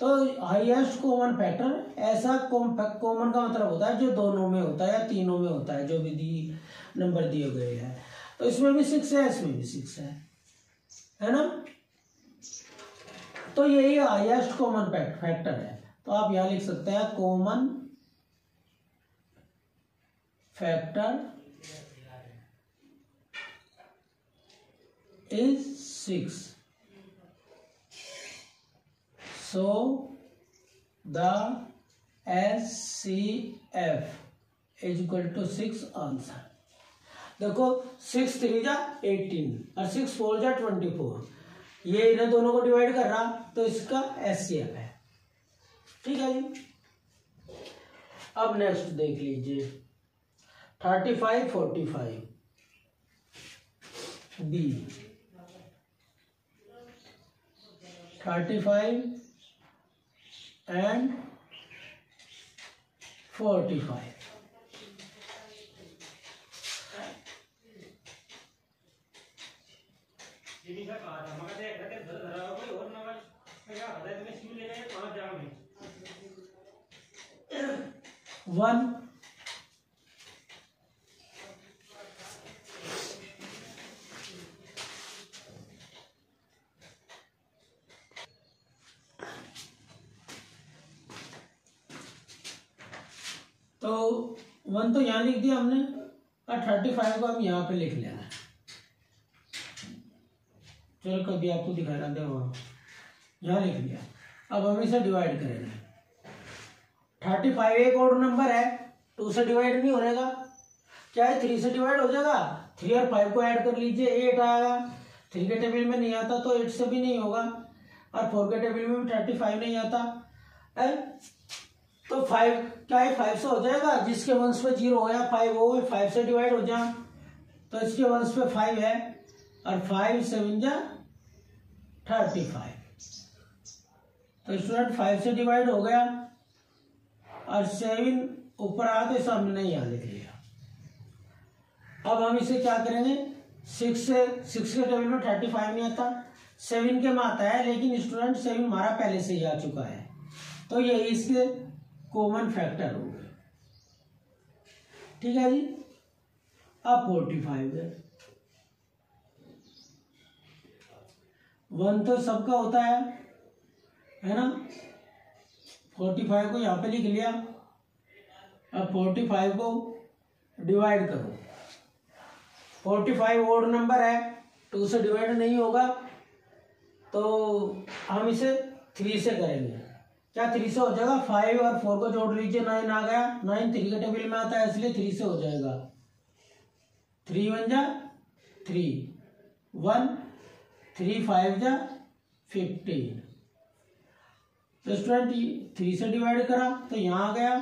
तो हाईएस्ट कॉमन फैक्टर ऐसा कॉमन का मतलब होता है जो दोनों में होता है या तीनों में होता है जो भी दी नंबर दिए गए हैं। तो इसमें भी सिक्स है इसमें भी सिक्स है। है ना? तो यही हाईएस्ट कॉमन फैक्टर है। तो आप यहाँ लिख सकते हैं common factor is six so, the SCF is equal to six answer देखो सिक्स थ्री जा एटीन और सिक्स फोर जा ट्वेंटी फोर ये इन्हें दोनों को डिवाइड कर रहा तो इसका एस सी एफ़ है। ठीक है जी? अब नेक्स्ट देख लीजिए। Thirty five forty five B thirty five and forty five one तो वन तो यहाँ लिख दिया हमने और थर्टी फाइव को हम यहाँ पे लिख लेना है चलो कभी आपको दिखाना दे वहाँ यहाँ लिख दिया। अब हम इसे डिवाइड करेंगे थर्टी फाइव एक और नंबर है टू से डिवाइड नहीं होने का। क्या है थ्री से डिवाइड हो जाएगा थ्री और फाइव को ऐड कर लीजिए एट आएगा। थ्री के टेबल में नहीं आता तो एट से भी नहीं होगा, और फोर के टेबल में भी थर्टी फाइव नहीं आता। है तो फाइव क्या है फाइव से हो जाएगा, जिसके वंश पे ज़ीरो हो या फाइव हो फाइव से डिवाइड हो जा तो इसके वंश पे फाइव है, और फाइव सेवन जा थर्टी फाइव तो स्टूडेंट फाइव से डिवाइड हो गया, और सेवन ऊपर आया तो इसे हमने यहाँ लिख लिया। अब हम इसे क्या करेंगे? सिक्स से सिक्स के टेबल में थर्टी फाइव नहीं आता। सेवन के में आता है, लेकिन स्टूडेंट सेवन हमारा पहले से ही आ चुका है। तो ये इसके कॉमन फैक्टर हो गए ठीक है जी? अब फोर्टी फाइव है। वन तो सबका होता है है ना? फोर्टी फाइव को यहाँ पे लिख लिया। अब फोर्टी फाइव को डिवाइड करो। फोर्टी फाइव ओड नंबर है टू से डिवाइड नहीं होगा तो हम इसे थ्री से करेंगे। क्या थ्री से हो जाएगा? फाइव और फोर को जोड़ लीजिए नाइन आ गया। नाइन थ्री के टेबल में आता है, इसलिए थ्री से हो जाएगा। थ्री वन जा थ्री वन थ्री फाइव जा फिफ्टीन तो स्टूडेंट थ्री से डिवाइड करा तो यहाँ आ गया।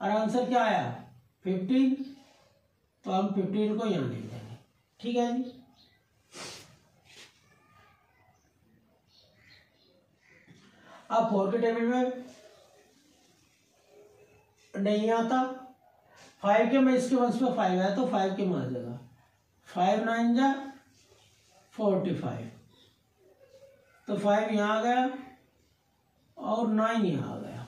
और आंसर क्या आया? फिफ्टीन तो हम फिफ्टीन को यहाँ लिख देंगे। ठीक है जी? अब फोर के टेबल में नहीं आता। फाइव के में इसके वंश में फाइव है तो फाइव के में जाएगा। फाइव नाइन जा फोर्टी फाइव तो फाइव यहाँ आ गया और नाइन यहाँ आ गया।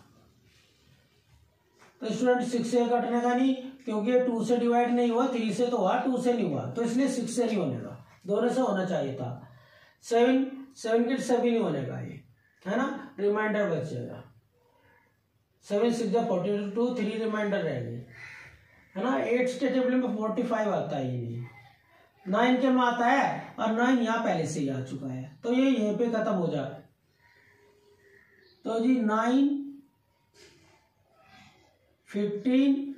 तो स्टूडेंट सिक्स से कटने का नहीं, क्योंकि टू से डिवाइड नहीं हुआ थ्री से तो हुआ टू से नहीं हुआ। तो इसलिए सिक्स से नहीं होने का दोनों से होना चाहिए था। सेवन सेवन के सभी नहीं होने का ये, है ना? रिमाइंडर बचेगा। Seven six forty two three remainder रहेगी। है ना? एट के टेबल में फोर्टी फाइव आता है ये नाइन के में आता है और नाइन यहाँ पहले से ही आ चुका है। तो ये यहीं पे खत्म हो जाए तो जी नाइन फिफ्टीन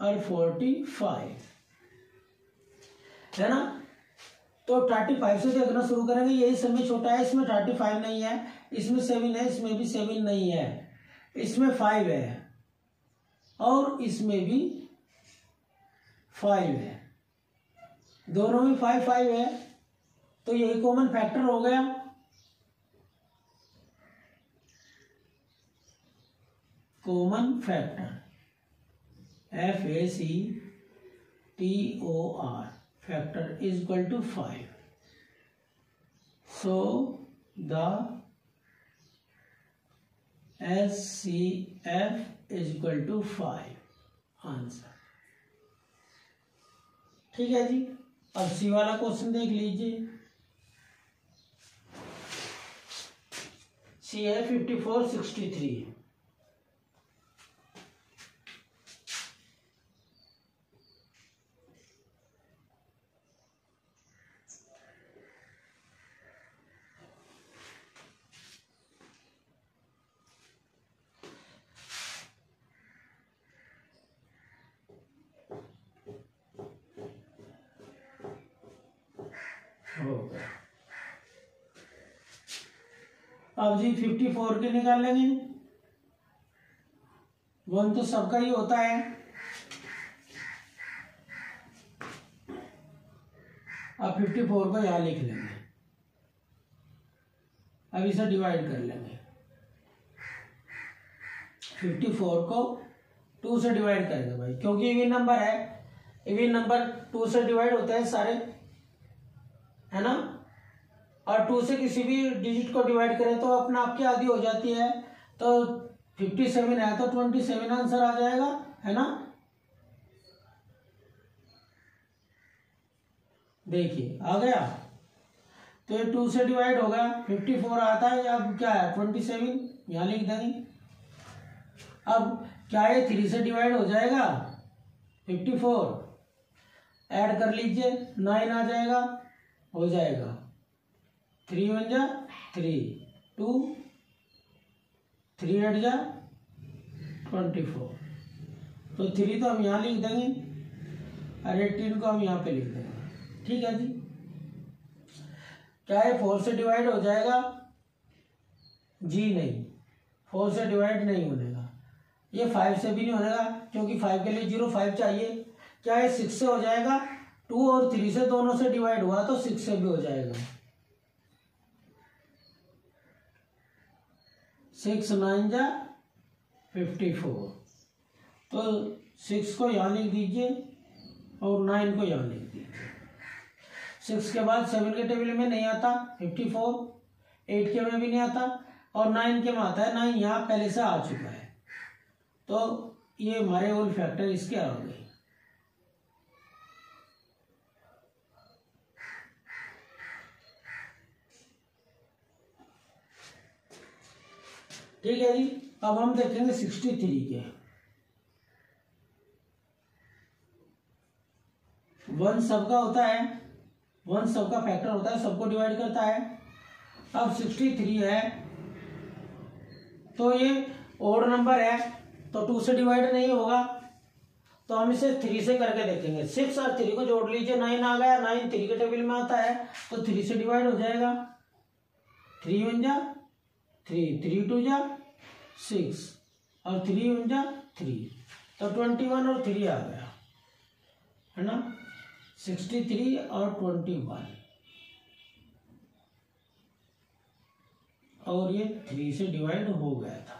और फोर्टी फाइव है ना? तो थर्टी फाइव से देखना शुरू करेंगे। यही समय छोटा है, इसमें थर्टी फाइव नहीं है। इसमें सेवन है, इसमें भी सेवन नहीं है। इसमें फाइव है। और इसमें भी फाइव है। दोनों में फाइव फाइव है। तो यही कॉमन फैक्टर हो गया। Common factor F A C T O R factor is equal to five so the S C F is equal to five answer ठीक है जी? अब सी वाला क्वेश्चन देख लीजिए। सी है फिफ्टी फोर सिक्सटी थ्री अब जी फिफ्टी फोर के निकाल लेंगे। वन तो सबका ही होता है। अब फिफ्टी फोर को यहाँ लिख लेंगे। अब इसे डिवाइड कर लेंगे। फिफ्टी फोर को टू से डिवाइड करेंगे भाई, क्योंकि इवन नंबर है। इवन नंबर टू से डिवाइड होते हैं सारे। है ना? और टू से किसी भी डिजिट को डिवाइड करें तो अपना आपकी आदि हो जाती है। तो फिफ्टी सेवन है तो ट्वेंटी सेवन आंसर आ जाएगा, है ना? देखिए, आ गया। तो ये टू से डिवाइड हो गया फिफ्टी फोर आता है, अब क्या है? ट्वेंटी सेवन यहाँ लिख देंगे अब क्या ये थ्री से डिवाइड हो जाएगा? फिफ्टी फोर ऐड कर लीजिए नाइन आ जाएगा, हो जाएगा। थ्री वन जा, थ्री, टू, थ्री एट जा, ट्वेंटी फोर। तो थ्री तो हम यहाँ लिख देंगे और एटीन को हम यहाँ पे लिख देंगे। ठीक है जी? क्या है फोर से डिवाइड हो जाएगा? जी नहीं। फोर से डिवाइड नहीं होनेगा ये फाइव से भी नहीं होनेगा क्योंकि फाइव के लिए ज़ीरो, फाइव चाहिए। क्या है सिक्स से हो जाएगा? टू और थ्री से दोनों से डिवाइड हुआ तो सिक्स से भी हो जाएगा। सिक्स नाइन जा फिफ्टी फोर। तो सिक्स को यहाँ लिख दीजिए और नाइन को यहाँ लिख दीजिए। सिक्स के बाद सेवन के टेबल में नहीं आता, फिफ्टी फोर। एट के में भी नहीं आता और नाइन के में आता है, नाइन यहाँ पहले से आ चुका है। तो ये हमारे ओल फैक्टर इसके आ गए ठीक है जी, अब हम देखेंगे सिक्सटी थ्री के। वन सबका होता है वन सबका फैक्टर होता है, सबको डिवाइड करता है। अब सिक्सटी थ्री है तो ये ओड नंबर है तो टू से डिवाइड नहीं होगा। तो हम इसे थ्री से करके देखेंगे। सिक्स और थ्री को जोड़ लीजिए नाइन आ गया नाइन थ्री के टेबल में आता है तो थ्री से डिवाइड हो जाएगा। थ्री वन जा थ्री थ्री टू जा, सिक्स, और थ्री वन जा, थ्री। तो ट्वेंटी वन और थ्री आ गया, है ना? सिक्सटी थ्री और ट्वेंटी वन। और ये थ्री से डिवाइड हो गया था।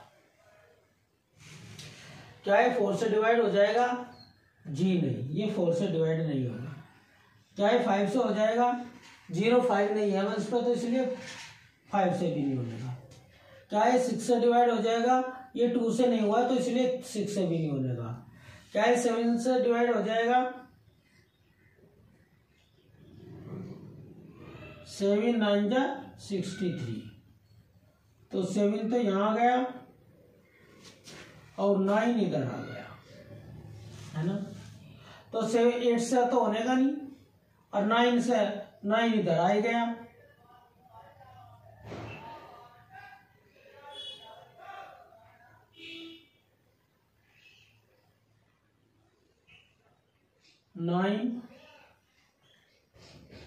क्या है फोर से डिवाइड हो जाएगा? जी नहीं, ये फोर से डिवाइड नहीं होगा। क्या है फाइव से हो जाएगा? ज़ीरो, फाइव नहीं है। इस पर तो इसलिए फाइव से भी नहीं होगा। क्या है सिक्स से डिवाइड हो जाएगा, ये टू से नहीं हुआ तो इसलिए सिक्स से भी नहीं होने का क्या है सेवन से डिवाइड हो जाएगा सेवन नाइन जा सिक्सटी थ्री तो सेवन तो यहाँ गया, और नाइन इधर आ गया, है ना? तो सेवन एट से तो होने का नहीं, और नाइन से नाइन इधर आ ही गया। Nine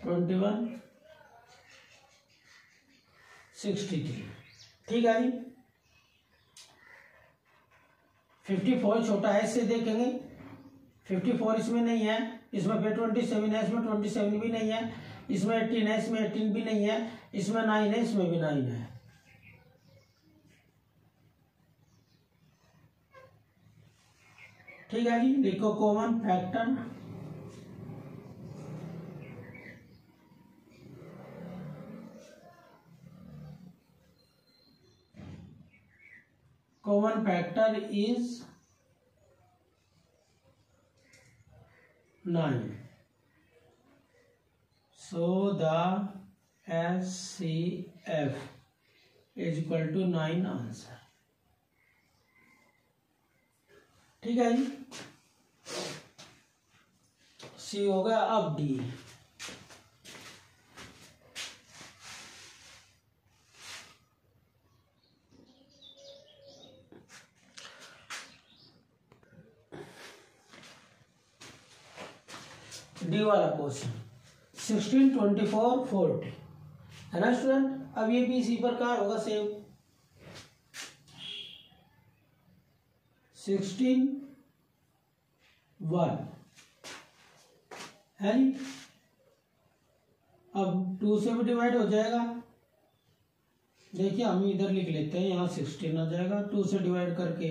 twenty one sixty three ठीक है जी? फिफ्टी फोर छोटा है इससे देखेंगे। फिफ्टी फोर इसमें नहीं है। इसमें फिर ट्वेंटी सेवन है इसमें ट्वेंटी सेवन भी नहीं है। इसमें एटीन है इसमें एटीन भी नहीं है। इसमें नाइन है इसमें भी नाइन है। ठीक है जी? लिखो common factor common factor is nine so the S C F is equal to nine answer ठीक है जी? सी होगा अब डी डी वाला question sixteen twenty four forty है ना स्टूडेंट अब ये भी इसी प्रकार होगा सेम सिक्सटीन वन है जी? अब टू से भी डिवाइड हो जाएगा। देखिए, हम इधर लिख लेते हैं, यहाँ सिक्सटीन आ जाएगा। टू से डिवाइड करके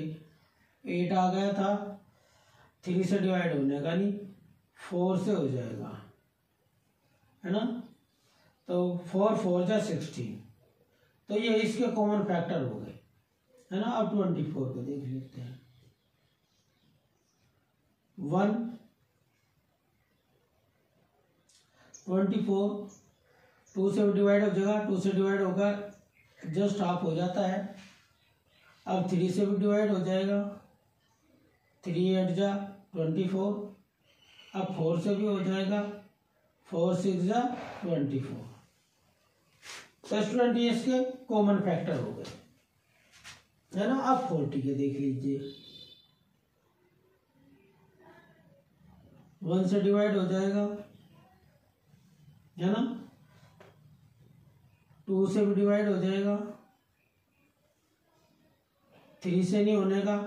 एट आ गया था। थ्री से डिवाइड होने का नहीं। फोर से हो जाएगा। है ना? तो फोर फोर जा सिक्सटीन। तो ये इसके कॉमन फैक्टर हो गए। है ना? अब ट्वेंटी फोर को देख लेते हैं। वन ट्वेंटी फोर टू से डिवाइड हो जाएगा टू से डिवाइड होकर जस्ट हाफ़ हो जाता है। अब थ्री से भी डिवाइड हो जाएगा। थ्री एट जा ट्वेंटी फोर अब फोर से भी हो जाएगा। फोर, सिक्स जा ट्वेंटी फोर। स्टूडेंट ये इसके कॉमन फैक्टर हो गए। है ना? अब फोर्टी के देख लीजिए। वन से डिवाइड हो जाएगा। है ना? टू से भी डिवाइड हो जाएगा। थ्री से नहीं होने का।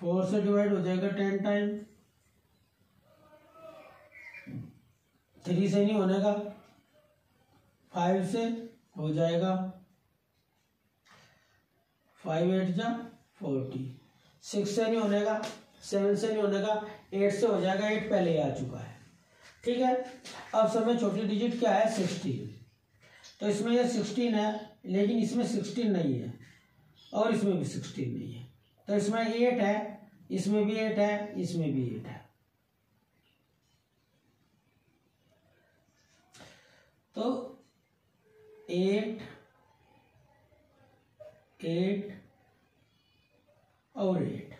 फोर से डिवाइड हो जाएगा टेन टाइम थ्री से नहीं होने का फाइव से हो जाएगा। फाइव, एट जा फोर्टी। सिक्स से नहीं होने का सेवन से नहीं होने का एट से हो जाएगा, एट पहले ही आ चुका है। ठीक है? अब समय छोटी डिजिट क्या है? सिक्सटीन। तो इसमें ये सिक्सटीन है, लेकिन इसमें सिक्सटीन नहीं है, और इसमें भी सिक्सटीन नहीं है। तो इसमें एट है, इसमें भी एट है, इसमें भी एट है तो एट एट और एट।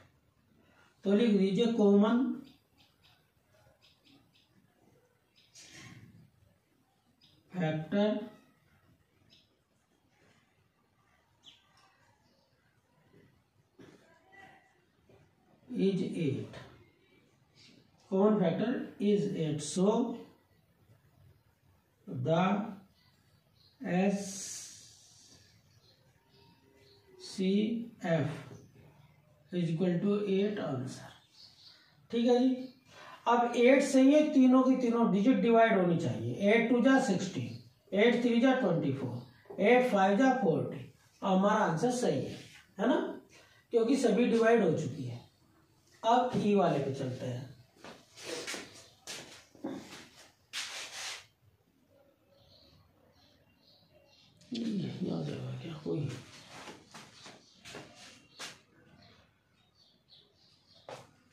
तो लिख दीजिए common factor is 8 common factor is 8 so, the s c f is equal to 8 answer. ठीक है जी? अब एट से ये तीनों की तीनों डिजिट डिवाइड होनी चाहिए। एट टू जा सिक्सटीन, एट थ्री जा ट्वेंटी फोर, एट फाइव जा फोर्टी। हमारा आंसर सही है है ना? क्योंकि सभी डिवाइड हो चुकी है। अब ई वाले पे चलते हैं। आ जाएगा क्या कोई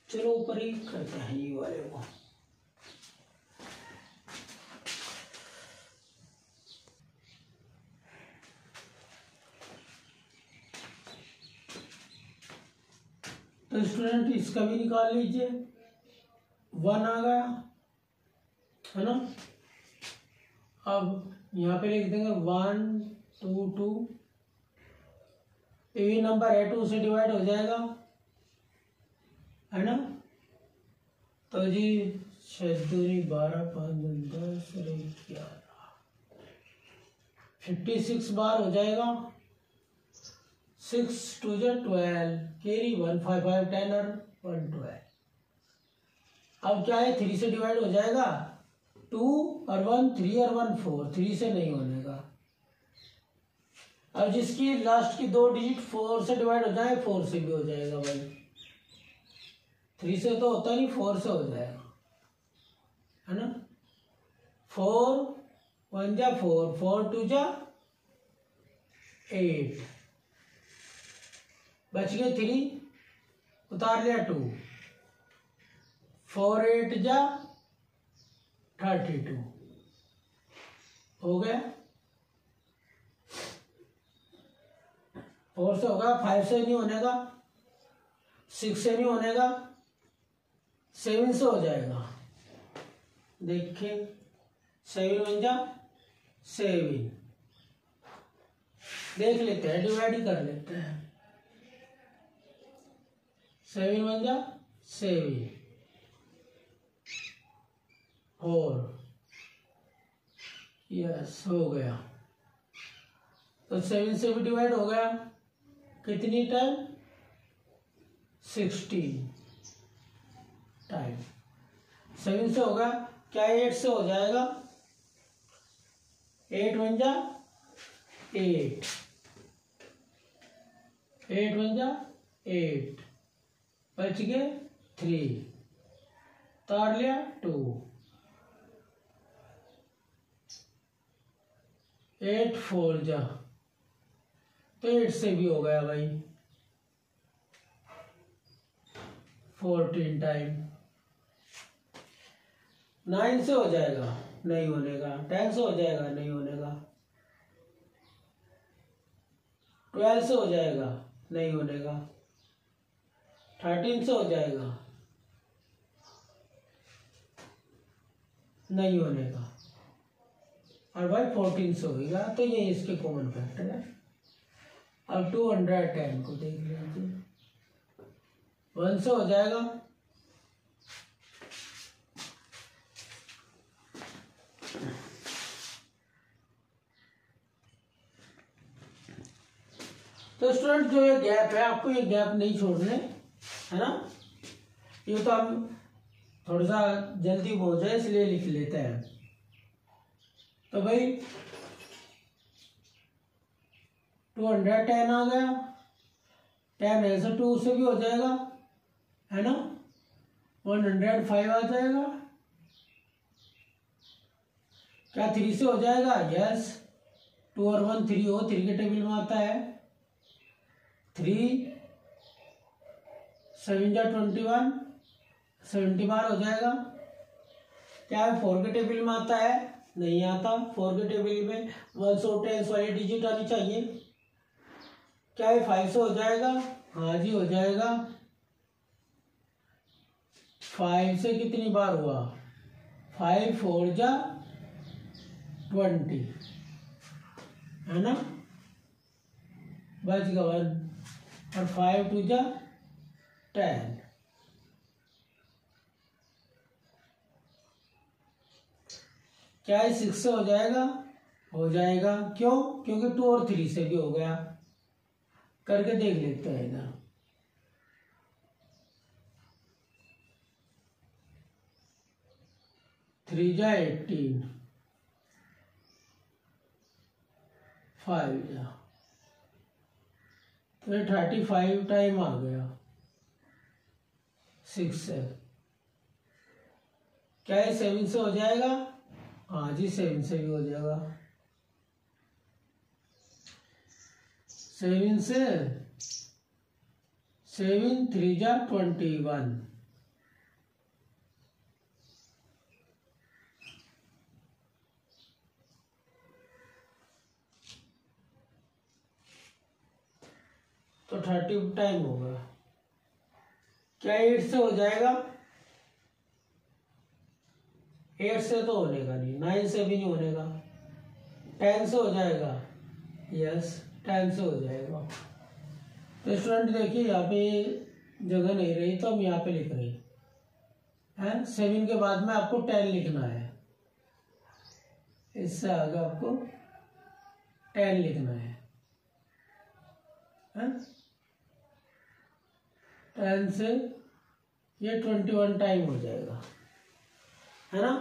चलो ऊपर ही करते हैं ये वाले को तो स्टूडेंट इसका भी निकाल लीजिए। वन आ गया। है ना? अब यहाँ पे लिख देंगे वन टू टू ये नंबर है टू से डिवाइड हो जाएगा। है ना? तो जी छः दूरी बारह पाँच दस ग्यारह। फिफ्टी सिक्स बार हो जाएगा। सिक्स टू जो twelve carry one five five ten और वन ट्वेल्व अब क्या है? थ्री से डिवाइड हो जाएगा। टू और वन थ्री और वन फोर थ्री से नहीं होने का। अब जिसकी लास्ट की दो डिजिट फोर से डिवाइड हो जाए फोर से भी हो जाएगा भाई। थ्री से तो होता नहीं फोर से हो जाएगा है ना? फोर वन जा फोर फोर टू जा एट बच गए थ्री उतार लिया टू फोर एट जा थर्टी टू हो गया? फोर से होगा, फाइव से नहीं होने का, सिक्स से नहीं होने का, सेवन से हो जाएगा। देखिए, सेवन बन जा, सेवन। देख लेते हैं डिवाइड कर लेते हैं। सेवन बन जा, सेवन। और यस, हो गया। तो सेवन से भी डिवाइड हो गया। कितनी टाइम सिक्सटीन टाइम सेवन से होगा? क्या एट से हो जाएगा? एट बन जा एट एट बन जा एट बच गए थ्री तार लिया टू एट फोर जा। एट से भी हो गया भाई। फोर्टीन टाइम नाइन से हो जाएगा, नहीं होने का टेन से हो जाएगा, नहीं होने का ट्वेल्व से हो जाएगा, नहीं होने का थर्टीन से हो जाएगा, नहीं होने का और भाई फोर्टीन से होगा तो ये इसके कॉमन फैक्टर है। अब टू हंड्रेड टेन को देख लीजिए वन से हो जाएगा। तो स्टूडेंट जो ये गैप है, आपको ये गैप नहीं छोड़ने, है ना? ये तो हम थोड़ा सा जल्दी बोल जाए, इसलिए लिख लेते हैं। तो भाई टू हंड्रेड टेन आ गया। टेन ऐसे टू से भी हो जाएगा, है ना? वन हंड्रेड फाइव आ जाएगा। क्या थ्री से हो जाएगा? यस टू और वन थ्री हो थ्री के टेबल में आता है। Three seven twenty one seventy बार हो जाएगा। क्या है? फोर के टेबल में आता है? नहीं आता। फोर के टेबल में वन सौ टेन वाली डिजिट आनी चाहिए। क्या ये फाइव से हो जाएगा हाँ जी हो जाएगा। फाइव से कितनी बार हुआ? फाइव फोर जा ट्वेंटी। है ना? बच गया वन, और फाइव टू जा टेन। क्या ये सिक्स से हो जाएगा हो जाएगा। क्यों? क्योंकि टू और थ्री से भी हो गया। करके देख लेते हैं इधर। थ्री जा एटीन। फाइव जा तो ये थर्टी फाइव टाइम आ गया। सिक्स से क्या ये सेवन से हो जाएगा? हाँ जी सेवन से भी हो जाएगा। सेवन से सेवन थ्री जार ट्वेंटी वन। तो थर्टी टाइम होगा क्या एट से हो जाएगा? एट से तो होने का नहीं, नाइन से भी नहीं होने का। टेन से हो जाएगा? यस टेन से हो जाएगा। तो स्टूडेंट देखिए, यहाँ पे जगह नहीं रही तो हम यहाँ पे लिख रहे हैं। सेवन के बाद में आपको टेन लिखना है। इससे आगे आपको टेन लिखना है। टेन से ये ट्वेंटी वन टाइम हो जाएगा। है ना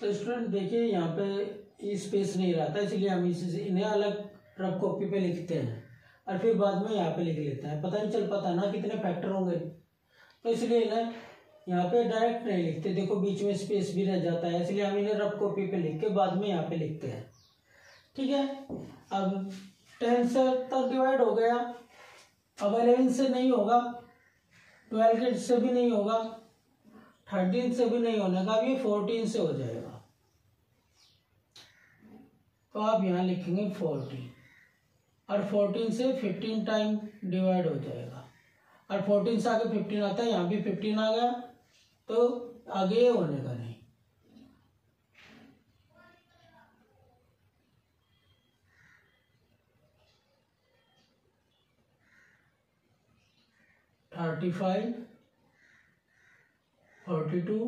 तो स्टूडेंट देखिए, यहाँ पे स्पेस नहीं रहता, इसलिए हम इसे इन्हें अलग रफ कॉपी पे लिखते हैं और फिर बाद में यहाँ पे लिख लेते हैं। पता नहीं चल पाता ना कितने फैक्टर होंगे। तो इसलिए इन्हें यहाँ पे डायरेक्ट नहीं लिखते। देखो, बीच में स्पेस भी रह जाता है, इसलिए हम इन्हें रफ कॉपी पे लिख के बाद में यहाँ पे लिखते हैं। ठीक है? अब टेन से तक डिवाइड हो गया। अब अलेवन से नहीं होगा। ट्वेल्व के से भी नहीं होगा। थर्टीन से भी नहीं होने का ये फोर्टीन से हो जाएगा। तो आप यहाँ लिखेंगे फोर्टीन और फोर्टीन से फिफ्टीन टाइम डिवाइड हो जाएगा। और फोर्टीन से आगे फिफ्टीन आता है, यहाँ भी फिफ्टीन आ गया तो आगे ये होने का नहीं। Thirty five forty two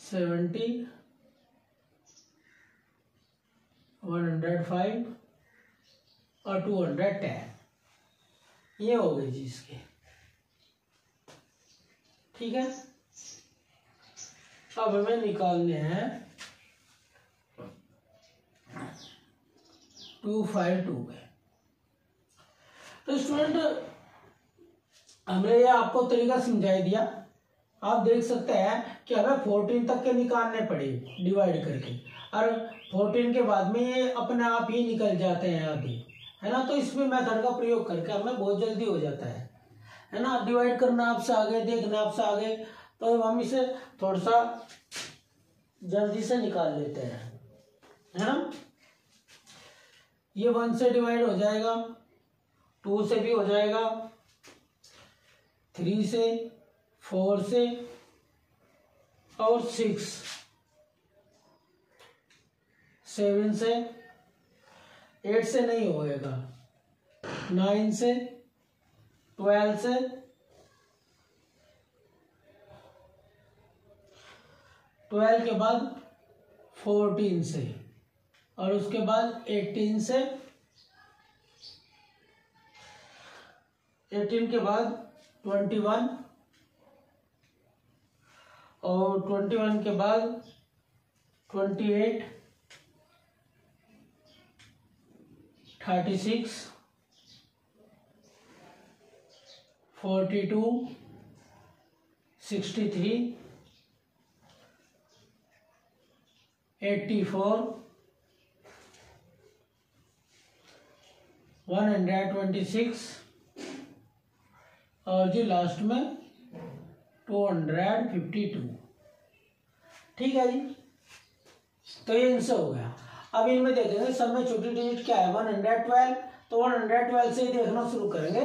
seventy one hundred five और टू हंड्रेड टेन ये हो गई जी इसके। ठीक है? अब हमें निकालने हैं टू फाइव टू में। तो स्टूडेंट हमने ये आपको तरीका समझाई दिया। आप देख सकते हैं कि हमें फोर्टीन तक के निकालने पड़े डिवाइड करके। और फोर्टीन के बाद में ये अपने आप ही निकल जाते हैं आगे है ना? तो इसमें मेथड का प्रयोग करके हमें बहुत जल्दी हो जाता है। है ना? डिवाइड करना आपसे आगे, देखना आपसे आगे। तो हम इसे थोड़ा सा जल्दी से निकाल लेते हैं। है ना? ये वन से डिवाइड हो जाएगा, टू से भी हो जाएगा, थ्री से, फोर से और सिक्स। सेवन से एट से नहीं होएगा। नाइन से, ट्वेल्व से, ट्वेल्व के बाद फोर्टीन से, और उसके बाद एटीन से, एटीन के बाद ट्वेंटी वन, और ट्वेंटी वन के बाद twenty eight thirty six forty two sixty three eighty four one hundred twenty six और जी लास्ट में टू हंड्रेड फिफ्टी टू ठीक है जी? तो ये इनसे हो गया। अब इनमें देखेंगे सब में छोटी डिजिट क्या है? वन हंड्रेड ट्वेल्व तो वन हंड्रेड ट्वेल्व से ही देखना शुरू करेंगे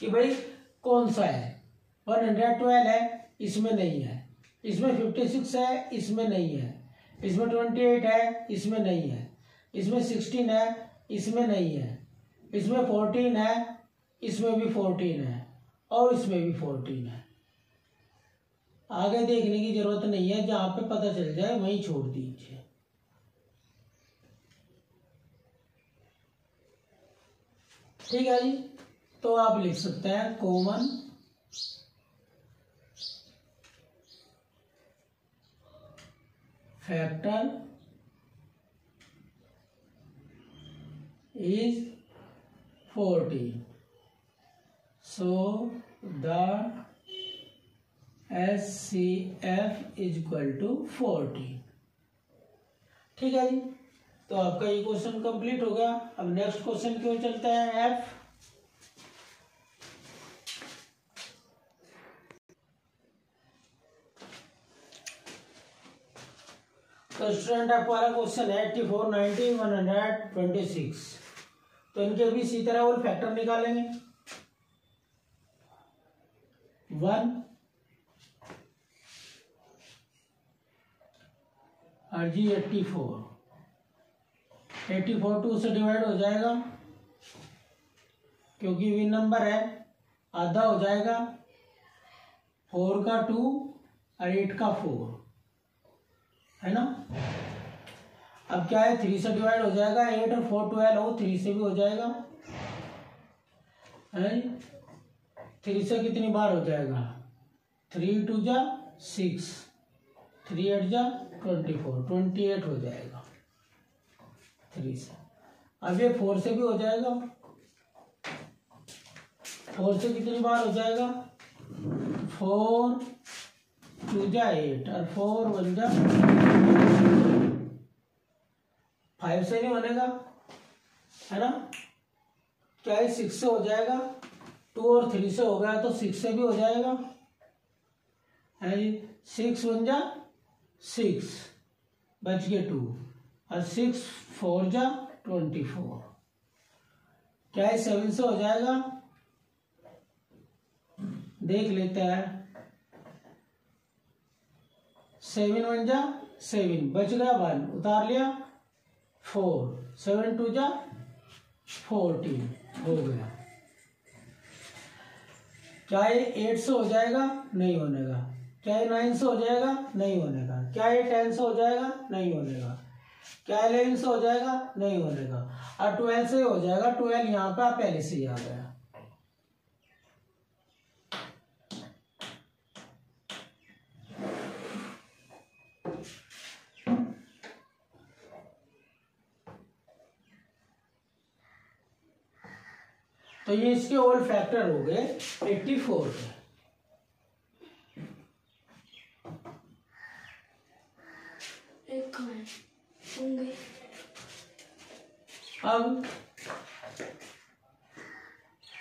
कि भाई कौन सा है? वन हंड्रेड ट्वेल्व है, इसमें नहीं है। इसमें फिफ्टी सिक्स है, इसमें नहीं है। इसमें ट्वेंटी एट है, इसमें नहीं है। इसमें सिक्सटीन है, इसमें नहीं है। इसमें फोर्टीन है, इसमें भी फोर्टीन है और इसमें भी फोर्टीन है। आगे देखने की ज़रूरत नहीं है, जहाँ पे पता चल जाए वहीं छोड़ दीजिए। ठीक है जी? तो आप लिख सकते हैं common. Factor is fourteen so the S C F is equal to forty ठीक है जी? तो आपका ये क्वेश्चन कंप्लीट हो गया। अब नेक्स्ट क्वेश्चन क्यों चलता है एफ़ तो स्टूडेंट एफ़ वाला क्वेश्चन है eighty four ninety one hundred twenty six तो इनके भी इसी तरह वो फैक्टर निकालेंगे। वन और जी eighty four eighty four two से डिवाइड हो जाएगा, क्योंकि वी नंबर है, आधा हो जाएगा फोर का टू और एट का फोर है ना? अब क्या है थ्री से डिवाइड हो जाएगा एट और फोर ट्वेल्व हो थ्री से भी हो जाएगा, है थ्री से कितनी बार हो जाएगा? थ्री टू जा सिक्स थ्री एट जा ट्वेंटी फोर ट्वेंटी एट हो जाएगा। थ्री से अब ये फोर से भी हो जाएगा। फोर से कितनी बार हो जाएगा? फोर टू जा एट और फोर वन जा फाइव से नहीं बनेगा, है ना? क्या ये सिक्स से हो जाएगा? टू और थ्री से हो गया तो सिक्स से भी हो जाएगा। है जी? सिक्स वन जा सिक्स बच गए टू और सिक्स फोर जा ट्वेंटी फोर। क्या है सेवन से हो जाएगा? देख लेते हैं। सेवन वन जा सेवन बच गया वन उतार लिया। फोर सेवन टू जा फोर्टीन हो गया। क्या ये एट से हो जाएगा? नहीं होने का। क्या ये नाइन से हो जाएगा? नहीं होने का। क्या ये टेन से हो जाएगा? नहीं होने का। क्या इलेवन से हो जाएगा? नहीं होने का और ट्वेल्व से हो जाएगा। ट्वेल्व यहाँ पे पहले से ही आ गया तो ये इसके ओल्ड फैक्टर हो गए एट्टी फोर के अब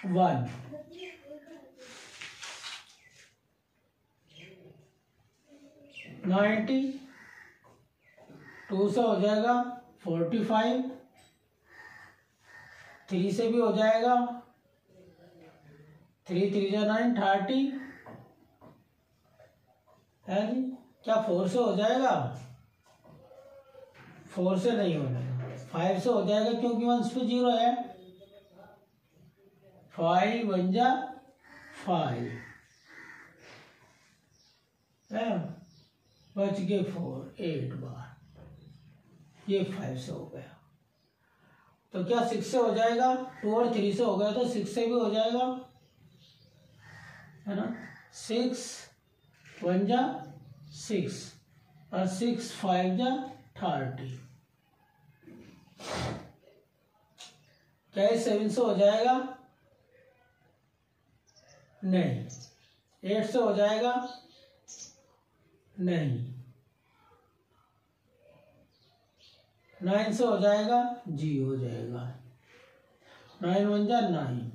वन। नाइन्टी, टू से हो जाएगा फोर्टी फाइव, थ्री से भी हो जाएगा थ्री थ्री जो नाइन, थर्टी। है क्या फोर से हो जाएगा? फोर से नहीं होगा फाइव से हो जाएगा क्योंकि वंश पे ज़ीरो है। फाइव वन जा फाइव। बच गए फोर, एट बार। ये फाइव से हो गया। तो क्या सिक्स से हो जाएगा? टू और थ्री से हो गया तो सिक्स से भी हो जाएगा। है ना? सिक्स वन जा सिक्स और सिक्स फाइव जा थर्टी। क्या ये सेवन से हो जाएगा? नहीं। एट से हो जाएगा? नहीं। नाइन से हो जाएगा? जी, हो जाएगा। नाइन वन जा, नाइन।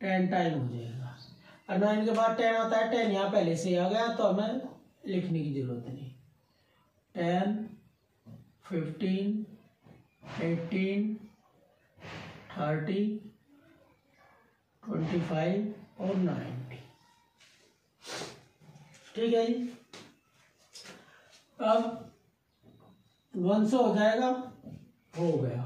टेन टाइम हो जाएगा। और नाइन के बाद टेन आता है, टेन यहाँ पहले से आ गया तो हमें लिखने की ज़रूरत नहीं। Ten, fifteen eighteen, thirty, twenty five और नाइन्टी ठीक है जी? अब वन से हो जाएगा, हो गया।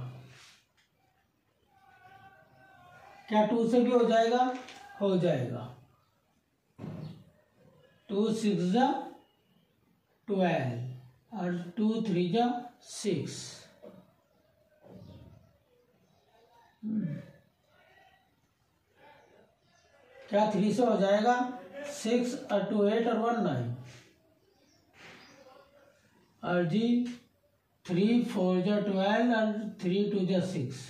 क्या टू से भी हो जाएगा? हो जाएगा। टू सिक्स जा ट्वेल्व और टू थ्री जा सिक्स। क्या थ्री से हो जाएगा? सिक्स और टू एट और वन नाइन और जी थ्री फोर जो ट्वेल्व और थ्री टू जो सिक्स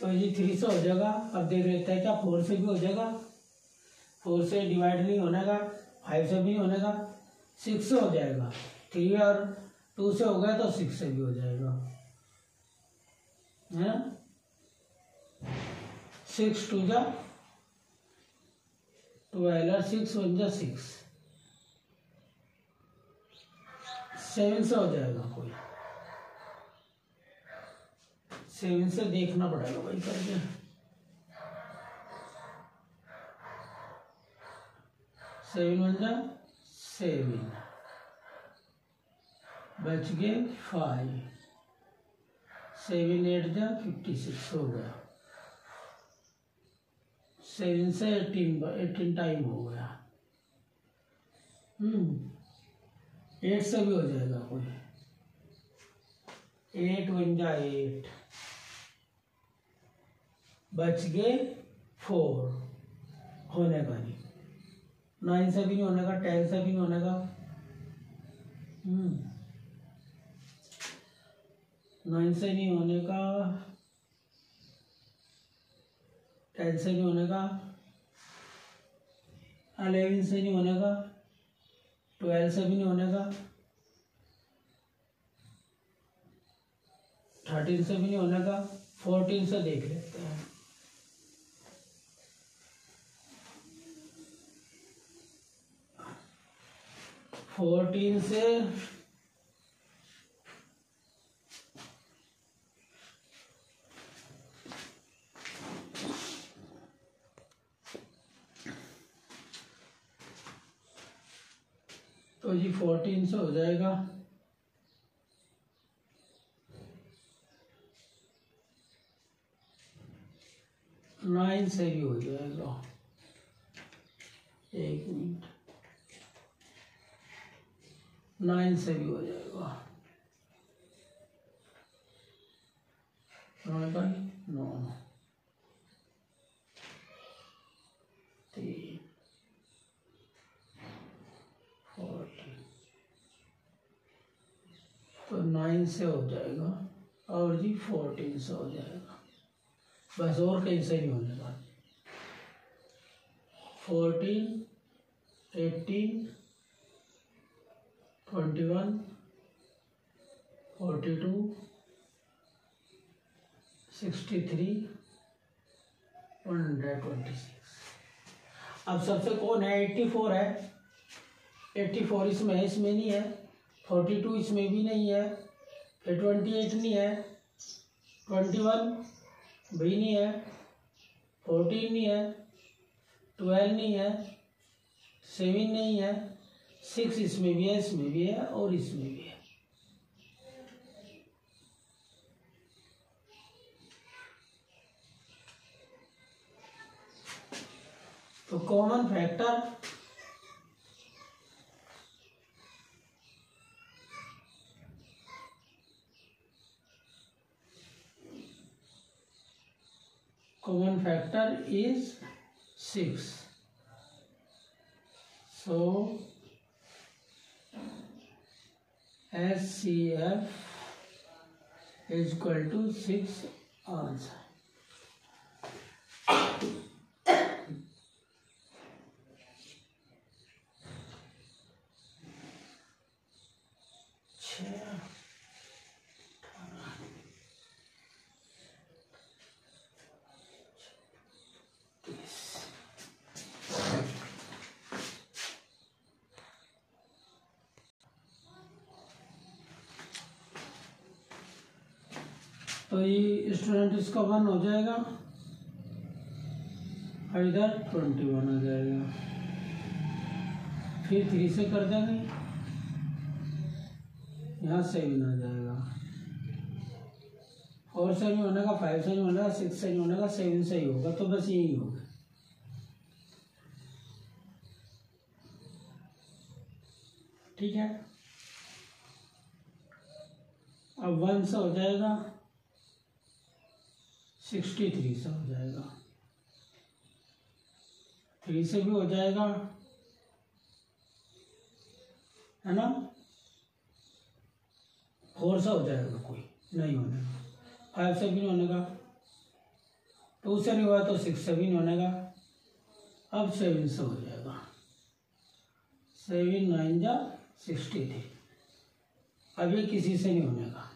तो ये थ्री से हो जाएगा। अब देख लेते हैं क्या फोर से भी हो जाएगा। फोर से डिवाइड नहीं होने का फाइव से भी होने का सिक्स से हो जाएगा। थ्री और टू से हो गया तो सिक्स से भी हो जाएगा। है? सिक्स टू जा ट्वेल्व और सिक्स वन जा सिक्स सेवन से हो जाएगा कोई। सेवन से देखना पड़ेगा भाई करके। सेवन वन जा सेवन। बच गए फाइव सेवन एट जा फिफ्टी सिक्स हो गया। सेवन से एटीन एटीन टाइम हो गया। हम्म। एट से भी हो जाएगा कोई। एट वन जा एट बच गए फोर होने का नहीं नाइन से भी नहीं होने का टेन से भी नहीं होने का। नाइन से नहीं होने का। टेन से नहीं होने का। अलेवन से नहीं होने का। ट्वेल्व से भी नहीं होने का। थर्टीन से भी नहीं होने का। फोर्टीन से देख लेते हैं। फोर्टीन से तो जी फोर्टीन से हो जाएगा। नाइन से भी हो जाएगा। एक मिनट। नाइन से भी हो जाएगा। नौ नौ तीन फोर्टीन तो नाइन से हो जाएगा और जी फोर्टीन से हो जाएगा। बस और कहीं से नहीं होने का fourteen eighteen twenty one forty two sixty three one hundred twenty six अब सबसे कौन है? एट्टी फोर है। एट्टी फोर इसमें है, इसमें नहीं है। फोर्टी टू इसमें भी नहीं है। फिर ट्वेंटी एट नहीं है। ट्वेंटी वन भी नहीं है। फोर्टीन नहीं है। ट्वेल्व नहीं है। सेवन नहीं है। सिक्स इसमें भी है, इसमें भी है और इसमें भी है। तो common factor common factor is 6 so SCF is equal to 6 answer student इसका वन हो जाएगा। और इधर ट्वेंटी वन हो जाएगा। फिर थ्री से कर देंगे। यहाँ सेवन आ जाएगा। फोर से नहीं होने का फाइव से नहीं होने का सिक्स से नहीं होने का सेवन से ही होगा। तो बस यही होगा। ठीक है? अब वन से हो जाएगा। सिक्सटी थ्री से हो जाएगा। थ्री से भी हो जाएगा। है ना? फोर से हो जाएगा कोई, नहीं होने का। फाइव से भी नहीं होने का। टू से नहीं हुआ तो सिक्स सेवन होने का। अब सेवन से हो जाएगा। सेवन, नाइन, जा सिक्सटी थ्री। ये किसी से नहीं होने का।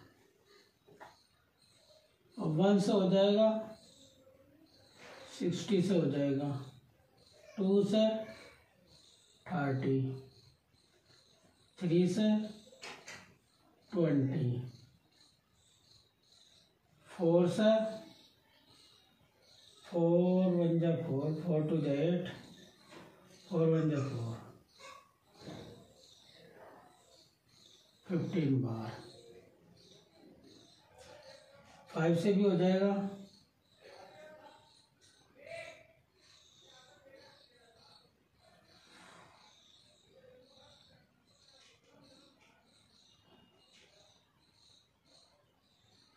अब वन से हो जाएगा, सिक्सटी से हो जाएगा। टू से थर्टी, थ्री से ट्वेंटी, फोर से फोर वन जा फोर फोर टू जा एट, फोर वन जा फोर, फिफ्टीन बार। फाइव से भी हो जाएगा।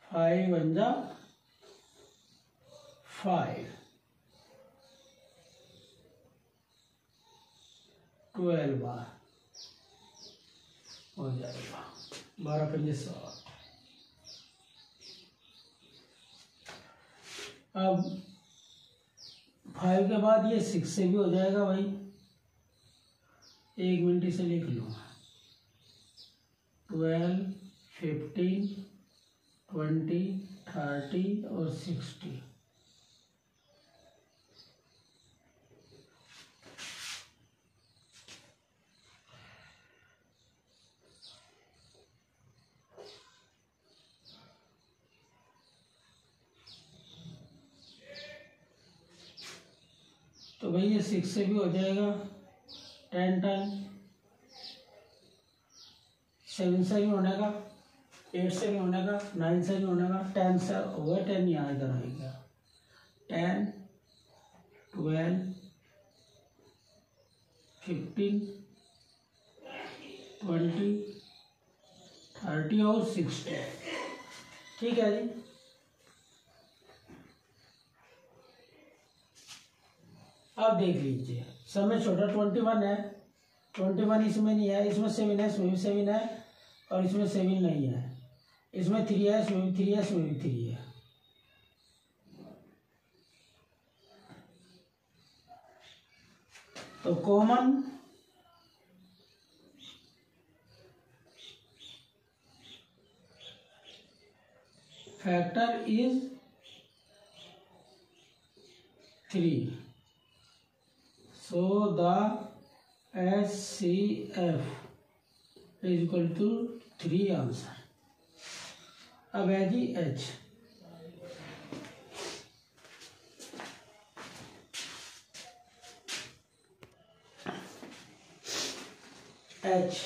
फाइव वन जा फाइव। ट्वेल्व बार। हो जाएगा। बारह पंजे सौ अब फाइव के बाद ये सिक्स से भी हो जाएगा भाई। एक मिनट से लिख लो। ट्वेल्व फिफ्टीन ट्वेंटी थर्टी और सिक्सटी तो भाई ये सिक्स से भी हो जाएगा। टेन टाइम सेवन से भी होने का, एट से भी होने का, नाइन से भी होने का, टेन से होगा टेन यहाँ इधर आएगा ten, twelve, fifteen, twenty, thirty और सिक्सटी। ठीक है जी। अब देख लीजिए। समय छोटा ट्वेंटी वन है। ट्वेंटी वन इसमें नहीं है। इसमें सेवन है, इसमें भी सेवन है और इसमें सेवन नहीं है। इसमें थ्री है, इसमें भी थ्री है, इसमें भी थ्री है। तो common factor is three so, the SCF is equal to three answer अब है जी H H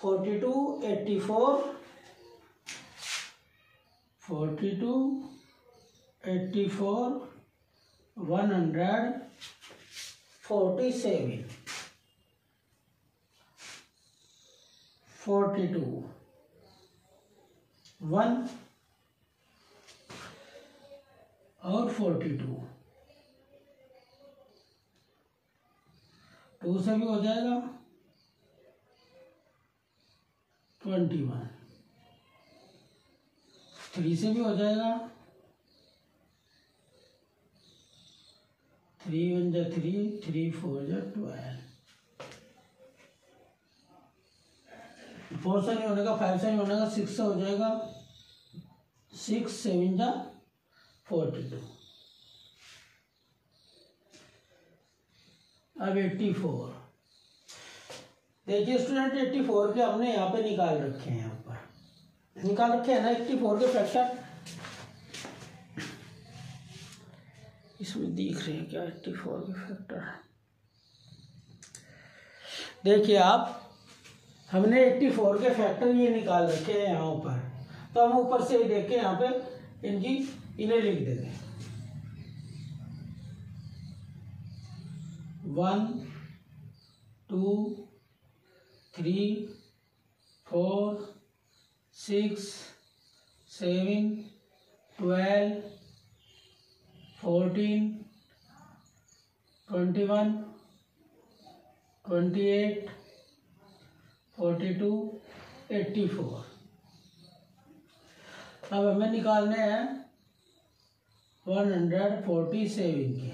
forty two eighty four forty two eighty four one hundred forty seven forty two one और forty two two से भी हो जाएगा। Twenty one three से भी हो जाएगा। थ्री वन जा थ्री थ्री फोर जा ट्वेल्व फोर से नहीं होने का फाइव से नहीं होने का सिक्स से हो जाएगा। सिक्स सेवन जा फोर्टी टू अब एट्टी फोर देखिए स्टूडेंट एट्टी फोर के हमने यहाँ पे निकाल रखे हैं यहाँ पर निकाल रखे हैं ना एट्टी फोर के फैक्टर इसमें दिख रहे हैं क्या? एट्टी फोर के फैक्टर देखिए आप, हमने एट्टी फोर के फैक्टर ये निकाल रखे हैं यहाँ ऊपर। तो हम ऊपर से देख के यहाँ पे इनकी, इन्हें लिख देंगे one two three four six seven twelve fourteen, twenty one, twenty eight, forty two, eighty four. अब हमें निकालने हैं वन हंड्रेड फोर्टी सेवन के।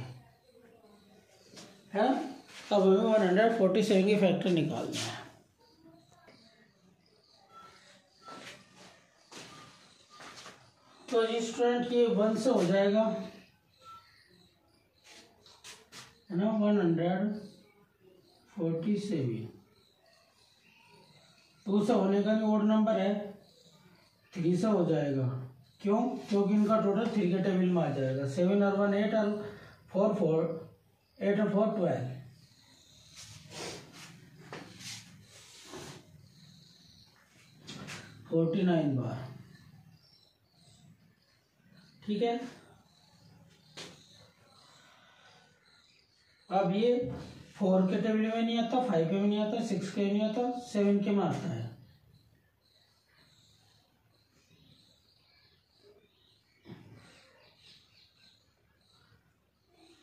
है? अब हमें वन हंड्रेड फोर्टी सेवन के फैक्टर निकालने हैं। तो जी, स्टूडेंट, ये वन से हो जाएगा। है ना one hundred forty seven two से होने का भी ओड नंबर है। थ्री से हो जाएगा। क्यों? क्योंकि इनका टोटल थ्री के टेबल में आ जाएगा। सेवन और वन एट और फोर फोर एट और फोर ट्वेल्व फोर्टी नाइन बार ठीक है? अब ये फोर के टेबल में नहीं आता फाइव के में नहीं आता सिक्स के नहीं आता सेवन के में आता है।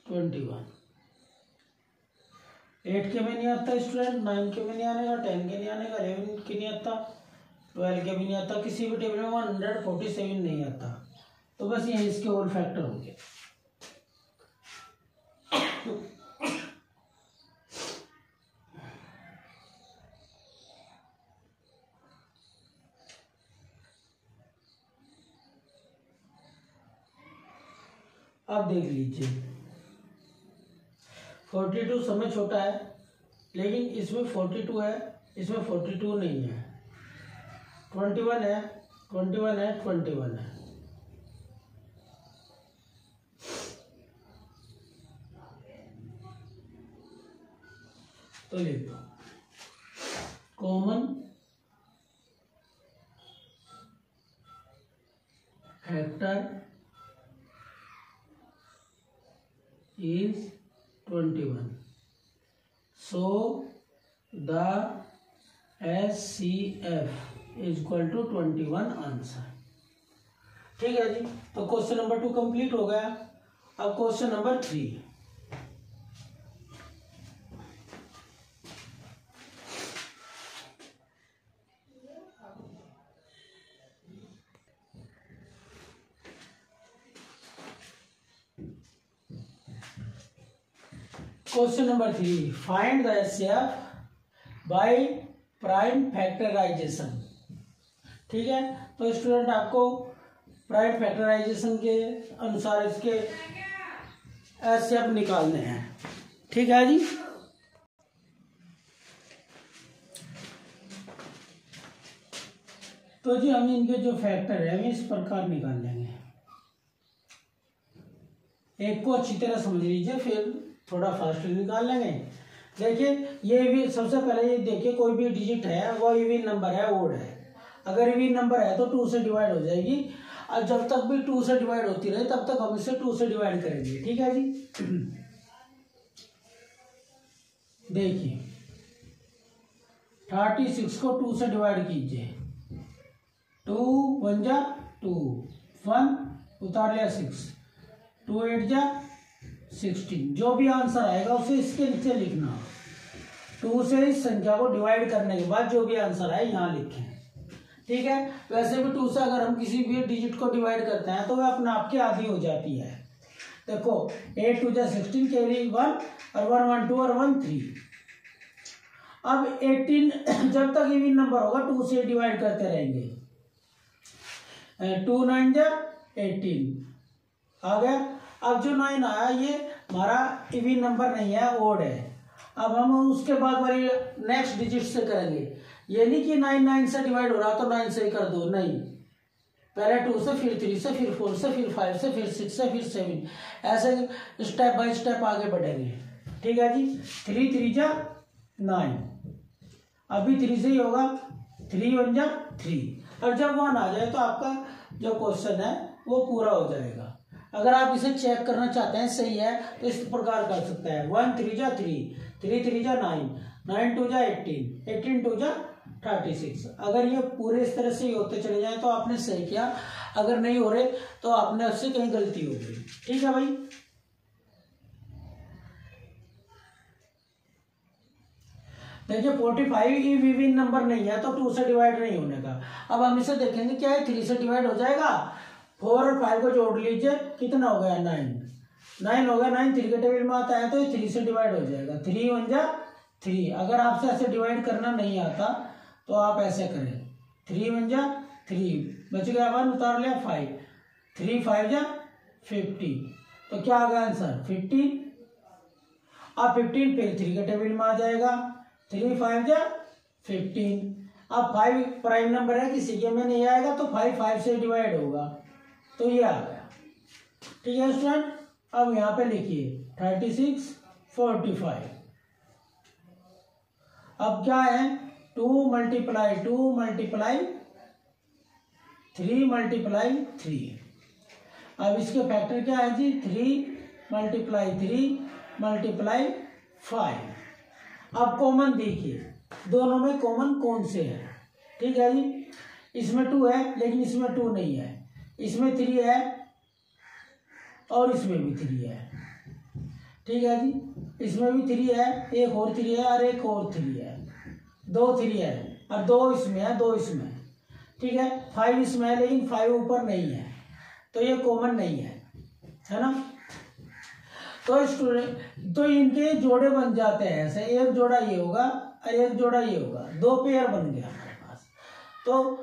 ट्वेंटी वन एट के में नहीं आता स्टूडेंट नाइन के में नहीं आने का टेन के नहीं आने का इलेवन के नहीं आता ट्वेल्व के भी नहीं आता, किसी भी टेबल में वन हंड्रेड फोर्टी सेवन नहीं आता। तो बस ये इसके और फैक्टर हो गए अब देख लीजिए। फोर्टी टू समय छोटा है, लेकिन इसमें फोर्टी टू है, इसमें फोर्टी टू नहीं है। ट्वेंटी वन है ट्वेंटी वन है ट्वेंटी वन है। तो लिख दो common factor is 21 so, the SCF is equal to 21 answer ठीक है जी तो क्वेश्चन नंबर टू कंप्लीट हो गया। अब question number three number three find the HCF by prime factorisation ठीक है? तो स्टूडेंट आपको प्राइम फैक्टराइजेशन के अनुसार इसके एचसीएफ निकालने हैं। ठीक है जी? तो जी, हम इनके जो फैक्टर है, हम इस प्रकार निकाल लेंगे। एक को अच्छी तरह समझ लीजिए, फिर थोड़ा फास्ट निकाल लेंगे। देखिए ये भी सबसे पहले ये देखिए, कोई भी डिजिट है, वो इविन नंबर है ओड है। अगर इविन नंबर है तो टू से डिवाइड हो जाएगी। और जब तक भी टू से डिवाइड होती रहे, तब तक हम इसे टू से डिवाइड करेंगे, ठीक है जी? देखिए थर्टी सिक्स को टू से डिवाइड कीजिए। टू वन जा टू वन उतार लिया सिक्स टू एट जा सिक्सटीन जो भी आंसर आएगा, उसे इसके नीचे लिखना। टू से इस संख्या को डिवाइड करने के बाद जो भी आंसर आए, यहाँ लिखें। ठीक है? वैसे भी टू से अगर हम किसी भी डिजिट को डिवाइड करते हैं तो वह अपने आप की आधी हो जाती है। देखो एट टू जा सिक्सटीन केवल वन और वन वन टू और वन थ्री अब एटीन जब तक इवन नंबर होगा टू से डिवाइड करते रहेंगे। टू नाइन जा एटीन आ गया? अब जो नाइन आया ये हमारा इवन नंबर नहीं है ओड है। अब हम उसके बाद वाली नेक्स्ट डिजिट से करेंगे। ये नहीं कि नाइन नाइन से डिवाइड हो रहा तो नाइन से ही कर दो, नहीं। पहले टू से, फिर थ्री से, फिर फोर से, फिर फाइव से, फिर सिक्स से, फिर सेवन ऐसे स्टेप बाय स्टेप आगे बढ़ेंगे। ठीक है जी? थ्री थ्री जा नाइन अभी थ्री से ही होगा थ्री वन जा थ्री और जब वन आ जाए तो आपका जो क्वेश्चन है, वो पूरा हो जाएगा। अगर आप इसे चेक करना चाहते हैं, सही है तो इस प्रकार कर सकते हैं। वन थ्री जा थ्री थ्री थ्री जा नाइन नाइन टू जा एट्टीन एट्टीन टू जा थर्टी सिक्स अगर ये पूरे इस तरह से होते चले जाए तो आपने सही किया। अगर नहीं हो रहे तो आपने उससे कहीं गलती हो गई। ठीक है भाई? देखिए फोर्टी फाइव ई विविन नंबर नहीं है तो टू से डिवाइड नहीं होने का। अब हम इसे देखेंगे, क्या है थ्री से डिवाइड हो जाएगा? फोर और फाइव को जोड़ लीजिए, कितना हो गया नाइन? नाइन हो गया नाइन थ्री के टेबल में आता है तो ये थ्री से डिवाइड हो जाएगा। थ्री वन जा थ्री अगर आपसे ऐसे डिवाइड करना नहीं आता तो आप ऐसे करें। थ्री वन जा थ्री बच गया वन उतार लिया फाइव थ्री फाइव जा फिफ्टी तो क्या आ गया आंसर फिफ्टीन अब फिफ्टीन फिर थ्री के टेबल में आ जाएगा। थ्री फाइव जा फिफ्टीन अब फाइव प्राइम नंबर है, किसी के में नहीं आएगा तो फाइव फाइव से डिवाइड होगा। तो ये आ गया। ठीक है स्टूडेंट अब यहाँ पे लिखिए थर्टी सिक्स फोर्टी फाइव अब क्या है? Two multiply two multiply three multiply three अब इसके फैक्टर क्या है जी? Three multiply three multiply five अब कॉमन देखिए, दोनों में कॉमन कौन से है? ठीक है जी? इसमें टू है, लेकिन इसमें टू नहीं है। इसमें थ्री है और इसमें भी थ्री है। ठीक है जी? इसमें भी थ्री है, एक और थ्री है और एक और थ्री है। दो थ्री है। और दो इसमें है, दो इसमें ठीक है? फाइव इसमें है, लेकिन फाइव ऊपर नहीं है। तो ये कॉमन नहीं है। है ना? तो स्टूडेंट तो इनके जोड़े बन जाते हैं ऐसे। एक जोड़ा ये होगा और एक जोड़ा ये होगा। दो पेयर बन गया हमारे पास। तो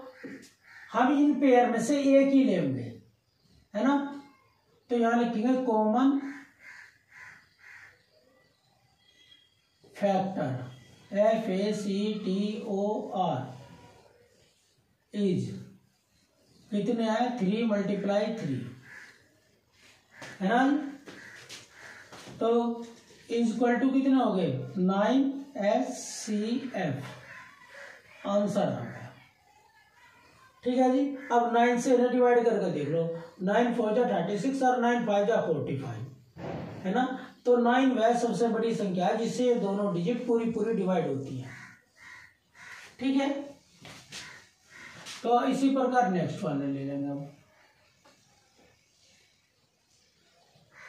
हम इन पेयर में से एक ही लेंगे, है ना? तो यहाँ लिखेंगे common factor F A C T O R is कितने आए थ्री मल्टीप्लाई थ्री है ना? तो इज़ इक्वल टू कितने हो गए? Nine S C F answer आ गया। ठीक है जी? अब नाइन से इन्हें डिवाइड करके देख लो। नाइन फोर जा थर्टी सिक्स और नाइन फाइव जा फोर्टी फाइव है ना? तो नाइन वह सबसे बड़ी संख्या है जिससे ये दोनों डिजिट पूरी पूरी डिवाइड होती है। ठीक है? तो इसी प्रकार नेक्स्ट वाले ले लेंगे हम।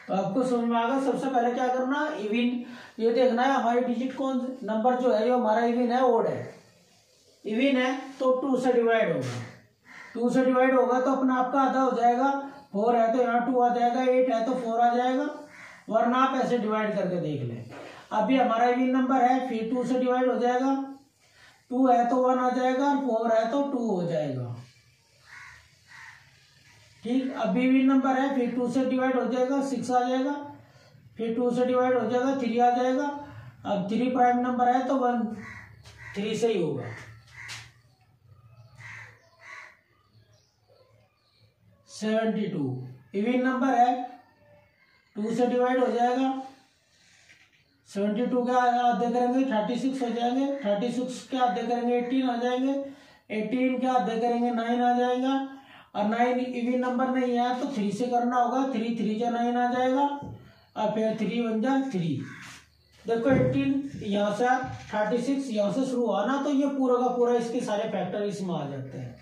तो आपको समझ में आएगा, सबसे पहले क्या करना? इविन ये देखना है हमारी डिजिट कौन नंबर जो है जो हमारा इविन है ओड है। इविन है तो टू से डिवाइड होगा टू से डिवाइड होगा तो अपना आपका आधा हो जाएगा। फोर है तो यहाँ टू आ जाएगा एट है तो फोर आ जाएगा। वरना आप ऐसे डिवाइड करके देख लें। अभी हमारा इविन नंबर है, फिर टू से डिवाइड हो जाएगा। टू है तो वन आ जाएगा, और फोर है तो टू हो जाएगा। ठीक, अभी भी नंबर है, फिर टू से डिवाइड हो जाएगा सिक्स आ जाएगा। फिर टू से डिवाइड हो जाएगा थ्री आ जाएगा। अब थ्री प्राइम नंबर है तो वन थ्री से ही होगा। Seventy two. इविन नंबर है, टू से डिवाइड हो जाएगा। सेवेंटी टू के आधे करेंगे थर्टी सिक्स हो जाएँगे। थर्टी सिक्स के आधे करेंगे एटीन आ जाएँगे। एटीन के आधे करेंगे नाइन आ जाएगा। और नाइन इविन नंबर नहीं है तो थ्री से करना होगा। थ्री थ्री जा नाइन आ जाएगा। और फिर थ्री वन जा थ्री। देखो एटीन यहाँ से, थर्टी सिक्स यहाँ से शुरू हुआ ना तो ये पूरा का पूरा इसके सारे फैक्टर इसमें आ जाते हैं।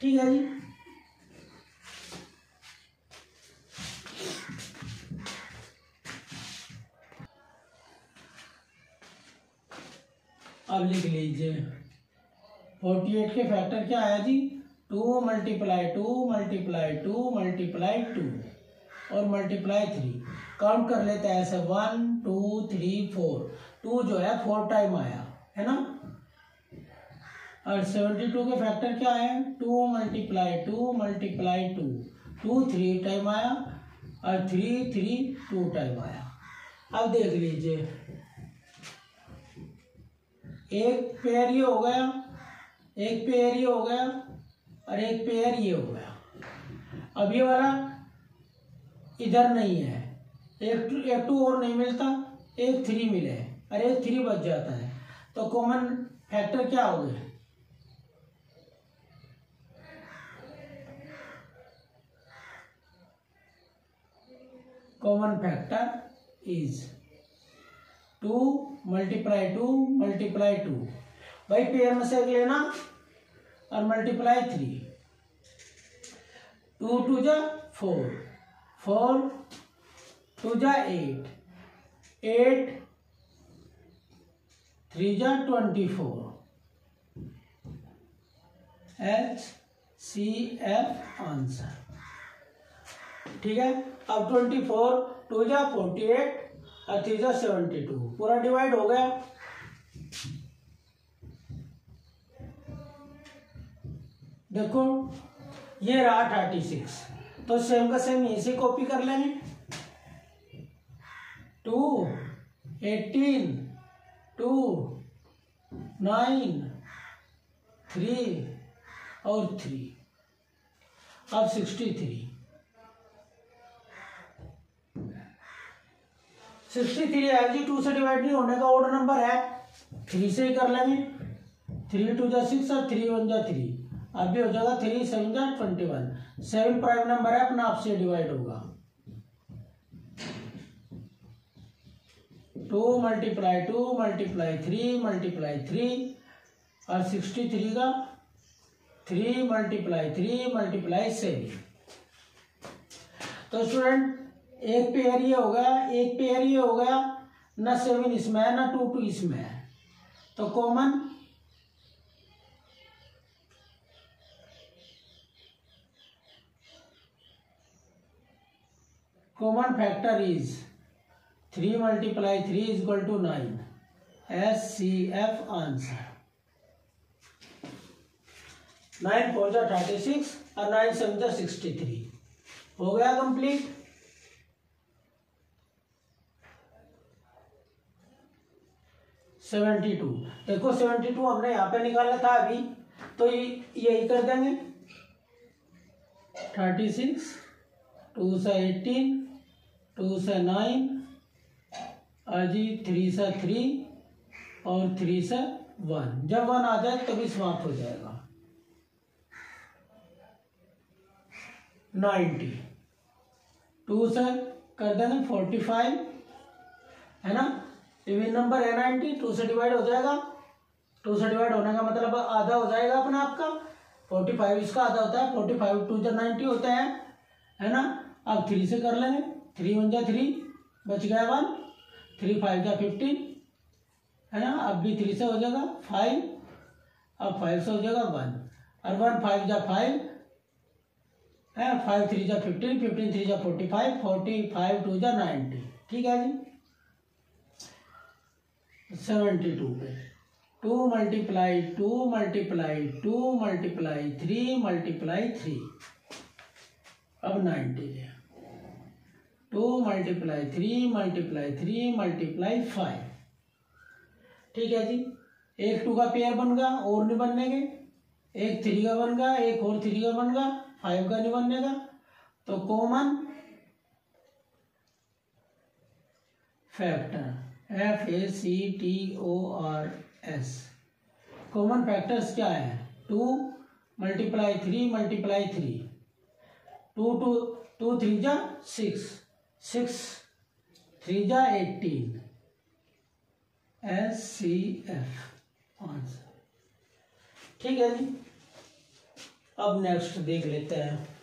ठीक है जी? अब लिख लीजिए। फोर्टी एट के फैक्टर क्या आया जी? Two multiply two multiply two multiply two और मल्टीप्लाई थ्री काउंट कर लेते हैं ऐसे। One two three four two जो है फोर टाइम आया। है ना? और सेवेंटी टू के फैक्टर क्या है two multiply two multiply two two three time आया। और थ्री थ्री टू टाइम आया। अब देख लीजिए। एक पेयर ये हो गया, एक पेयर ये हो गया और एक पेयर ये हो गया। अब ये वाला इधर नहीं है। एक एक टू और नहीं मिलता, एक थ्री मिले और एक थ्री बच जाता है। तो कॉमन फैक्टर क्या हो गया? Common factor is two multiply two multiply two. भाई पेयर में से एक लेना और मल्टीप्लाई थ्री टू टू जा फोर फोर टू जा एट एट थ्री जा twenty four H C F answer ठीक है? अब ट्वेंटी फोर टू जा फोर्टी एट और सेवेंटी टू पूरा डिवाइड हो गया। देखो, ये रहा थर्टी सिक्स तो सेम का सेम यहीं से कॉपी कर लेंगे। Two eighteen two nine three और थ्री अब सिक्सटी थ्री सिक्सटी थ्री है जी टू से डिवाइड नहीं होने का ऑर्डर नंबर है। थ्री से ही कर लेंगे। थ्री टू जा सिक्स और थ्री वन जा थ्री अभी हो जाएगा थ्री सेवन जा twenty one seven prime number है, अपना आपसे डिवाइड होगा। Two multiply two multiply three multiply three और सिक्सटी थ्री का three multiply three multiply seven तो स्टूडेंट एक पेयर ये हो गया एक पेयर ये हो गया ना सेवन इसमें है, ना टू टू इसमें है। तो common common factor is three multiply three is equal to nine S C F answer nine four जा थर्टी सिक्स और नाइन सेवन सिक्सटी थ्री हो गया कंप्लीट सेवेंटी टू। देखो, सेवेंटी टू हमने यहाँ पे निकाला था अभी। तो ये यही कर देंगे। थर्टी सिक्स, टू से एटीन, टू से नाइन, अजी थ्री से थ्री, और थ्री से वन। जब वन आ जाए, तभी समाप्त हो जाएगा। नाइन्टी। टू से कर देंगे फोर्टी फाइव, है ना? इवन नंबर है नाइनटी टू से डिवाइड हो जाएगा। टू से डिवाइड होने का मतलब आधा हो जाएगा अपना आपका फोर्टी फाइव इसका आधा होता है फोर्टी फाइव टू जो नाइन्टी होते हैं, है ना? अब थ्री से कर लेंगे। थ्री वन जा थ्री बच गया वन थ्री फाइव जा फिफ्टीन है ना? अब भी थ्री से हो जाएगा फाइव अब फाइव से हो जाएगा वन और वन फाइव जा फाइव है? फाइव थ्री जा फिफ्टीन फिफ्टीन थ्री जा forty five forty five two जा नाइन्टी ठीक है जी? सेवेंटी टू पे। Two multiply two multiply two multiply, three multiply, three. अब नाइन्टी है two multiply, three multiply three multiply, five. ठीक है जी? एक टू का पेयर बन गया, और नहीं बनने के। एक थ्री का बन गया, एक और थ्री का बन गया, फाइव का नहीं बनने का। तो common factor. F A C T O R S common factors क्या है? Two multiply three multiply three two two two three जा सिक्स सिक्स थ्री जा eighteen S C F answer ठीक है जी। अब नेक्स्ट देख लेते हैं।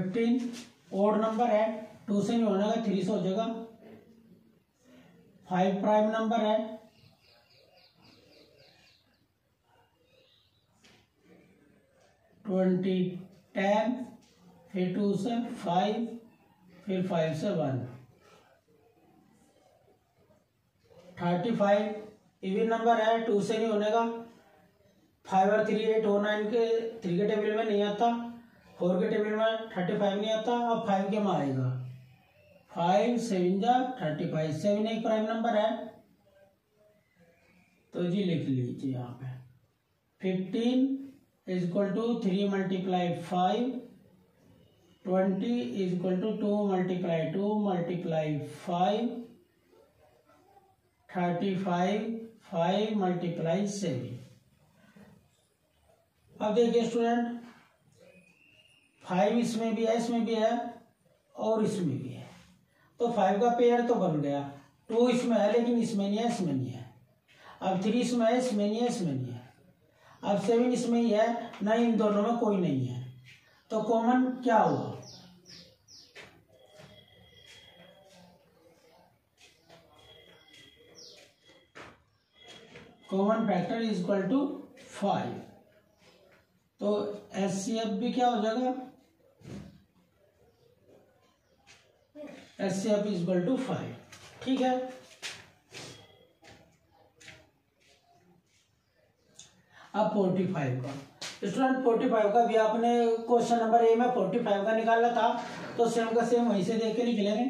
फिफ्टीन ओड नंबर है टू से नहीं होने का थ्री से हो जाएगा। फाइव प्राइम नंबर है। ट्वेंटी टेन फिर टू से फाइव फिर फाइव से one thirty five even number है टू से नहीं होने का फाइव और थ्री एट हो नाइन के थ्री के टेबल में नहीं आता। फोर के टेबल में थर्टी फाइव नहीं आता, अब फाइव के में आएगा फाइव सेवन जा, थर्टी फाइव सेवन एक प्राइम नंबर है। तो जी लिख लीजिए यहाँ पे। Fifteen is equal to three multiply five twenty is equal to two multiply two multiply five thirty five five multiply seven अब देखिए स्टूडेंट फाइव इसमें भी है, इसमें भी है और इसमें भी है। तो फाइव का पेयर तो बन गया। टू इसमें है, लेकिन इसमें नहीं है, इसमें नहीं है। अब थ्री इसमें है, इसमें नहीं है, इसमें नहीं है। अब सेवन इसमें ही है, ना इन दोनों में कोई नहीं है। तो कॉमन क्या हुआ? Common factor is equal to five तो एस सी एफ़ भी क्या हो जाएगा? S C F is equal to five ठीक है? अब फोर्टी फाइव का। स्टूडेंट फोर्टी फाइव का भी आपने क्वेश्चन नंबर ए में फोर्टी फाइव का निकाला था तो सेम का सेम वहीं से देख के निकलेंगे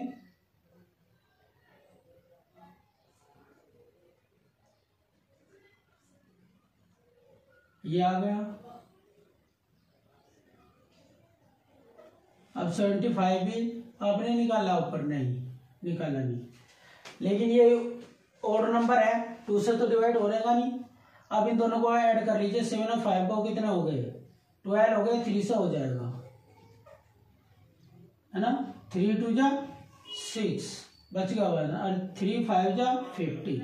ये आ गया। अब सेवेंटी फाइव भी आपने निकाला, ऊपर नहीं, निकाला नहीं। लेकिन ये और नंबर है टू से तो डिवाइड हो रहेगा नहीं। अब इन दोनों को ऐड कर लीजिए सेवन और फाइव को कितने हो गए? ट्वेल्व हो गए थ्री से हो जाएगा। है ना? थ्री टू जा सिक्स बच गया हुआ है ना? और थ्री फाइव जा फिफ्टी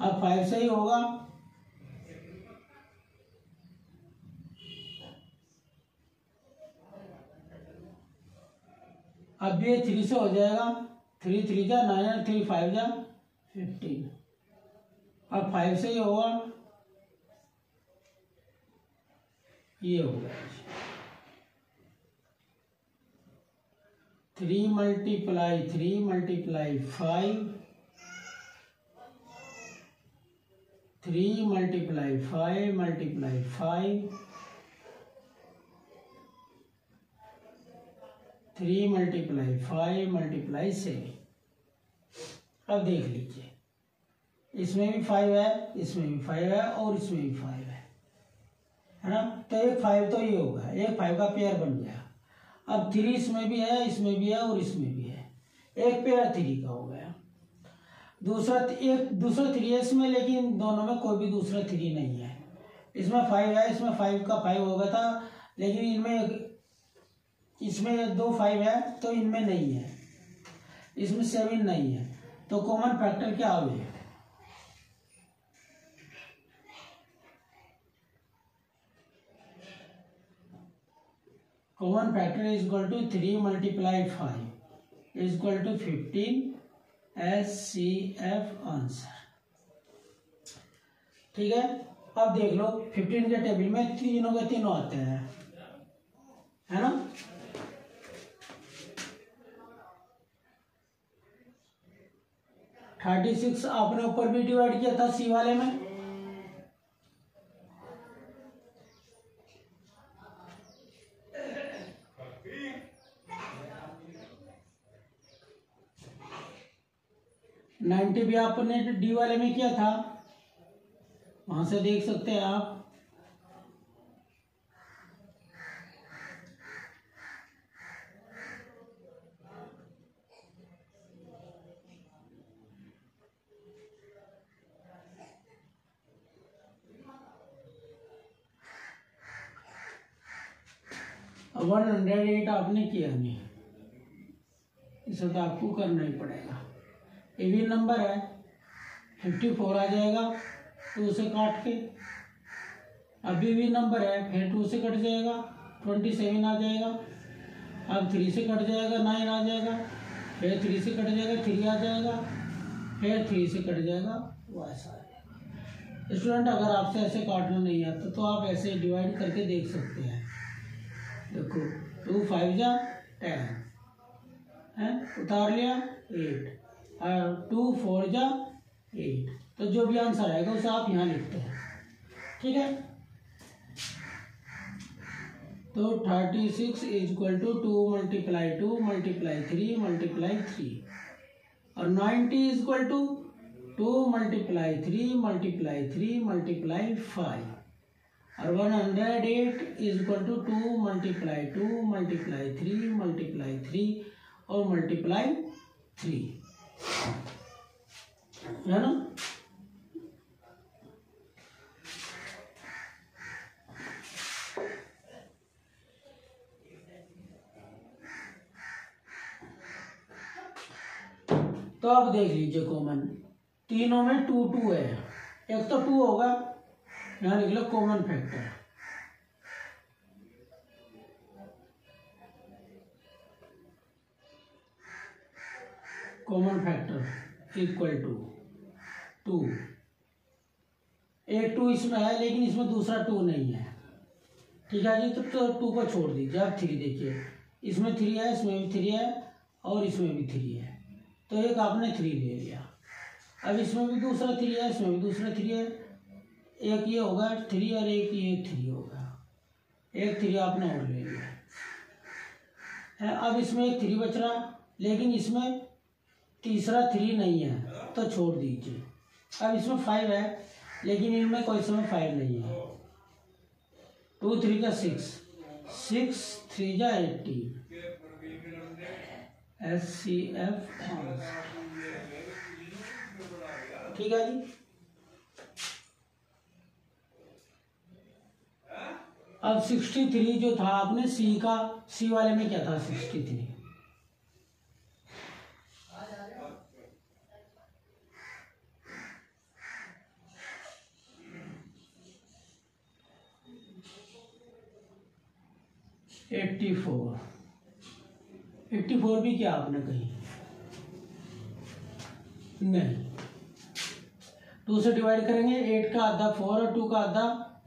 अब फाइव से ही होगा अब ये थ्री से हो जाएगा. थ्री थ्री जा नाइन थ्री फाइव जा फिफ्टीन अब फाइव से ये होगा. ये हो गया. Three multiply three multiply five three multiply five multiply five three multiply five multiply seven अब देख लीजिए। इसमें भी फाइव है, इसमें भी फाइव है और इसमें भी फाइव है। है ना? तो एक फाइव तो ये होगा। एक फाइव का पेयर बन गया। अब थ्री इसमें भी है, इसमें भी है और इसमें भी है। एक पेयर थ्री का हो गया। दूसरा एक, दूसरा थ्री है इसमें, लेकिन दोनों में कोई भी दूसरा थ्री नहीं है। इसमें फाइव है, इसमें फाइव का फाइव हो गया था, लेकिन इनमें इसमें दो फाइव है तो इनमें नहीं है। इसमें सेवन नहीं है। तो कॉमन फैक्टर क्या हो हुए common factor is equal to three multiply five is equal to fifteen S C F answer ठीक है? अब देख लो फिफ्टीन के टेबल में तीनों के तीनों आते हैं। है ना? थर्टी सिक्स आपने ऊपर भी डिवाइड किया था सी वाले में? नाइन्टी भी आपने डी वाले में किया था। वहाँ से देख सकते हैं आप। वन हंड्रेड एट आपने किया नहीं इसे तो आपको करना ही पड़ेगा। इवन नंबर है। फिफ्टी फोर आ जाएगा टू से काट के। अभी भी नंबर है, फिर टू से कट जाएगा ट्वेंटी सेवन आ जाएगा। अब थ्री से कट जाएगा नाइन आ जाएगा। फिर थ्री से कट जाएगा थ्री आ जाएगा। फिर थ्री से कट जाएगा, वैसा आ जाएगा स्टूडेंट अगर आपसे ऐसे काटना नहीं आता तो आप ऐसे डिवाइड करके देख सकते हैं। देखो टू फाइव जा टेन है? उतार लिया एट टू फोर जा एट तो जो भी आंसर आएगा, उसे आप यहाँ लिखते हैं। ठीक है? तो thirty six is equal to two multiply two multiply three multiply three और ninety is equal to two multiply three multiply three multiply five और one hundred eight is equal to two multiply two, multiply three multiply three और multiply three. है ना? तो अब देख लीजिए common तीनों में टू टू है। एक तो टू होगा। यहाँ लिख लो common factor common factor equal to two एक टू इसमें है लेकिन इसमें दूसरा टू नहीं है। ठीक है जी तो, तो टू को छोड़ दीजिए। आप थ्री देखिए। इसमें थ्री है इसमें भी थ्री है और इसमें भी थ्री है। तो एक आपने थ्री ले लिया। अब इसमें भी दूसरा थ्री है इसमें भी दूसरा थ्री है। एक ये होगा थ्री और एक ये थ्री होगा। एक थ्री आपने और ले लिया। अब इसमें एक थ्री बच रहा, लेकिन इसमें तीसरा थ्री नहीं है तो छोड़ दीजिए। अब इसमें फाइव है, लेकिन इनमें कोई समय फाइव नहीं है। टू थ्री का सिक्स सिक्स थ्री जा एट्टीन एस सी एफ़ ठीक है जी? अब सिक्सटी थ्री जो था आपने सी का सी वाले में क्या था sixty three? Eighty four. Eighty four भी क्या आपने कही? नहीं। टू से डिवाइड करेंगे, एट का आधा, फोर और टू का आधा,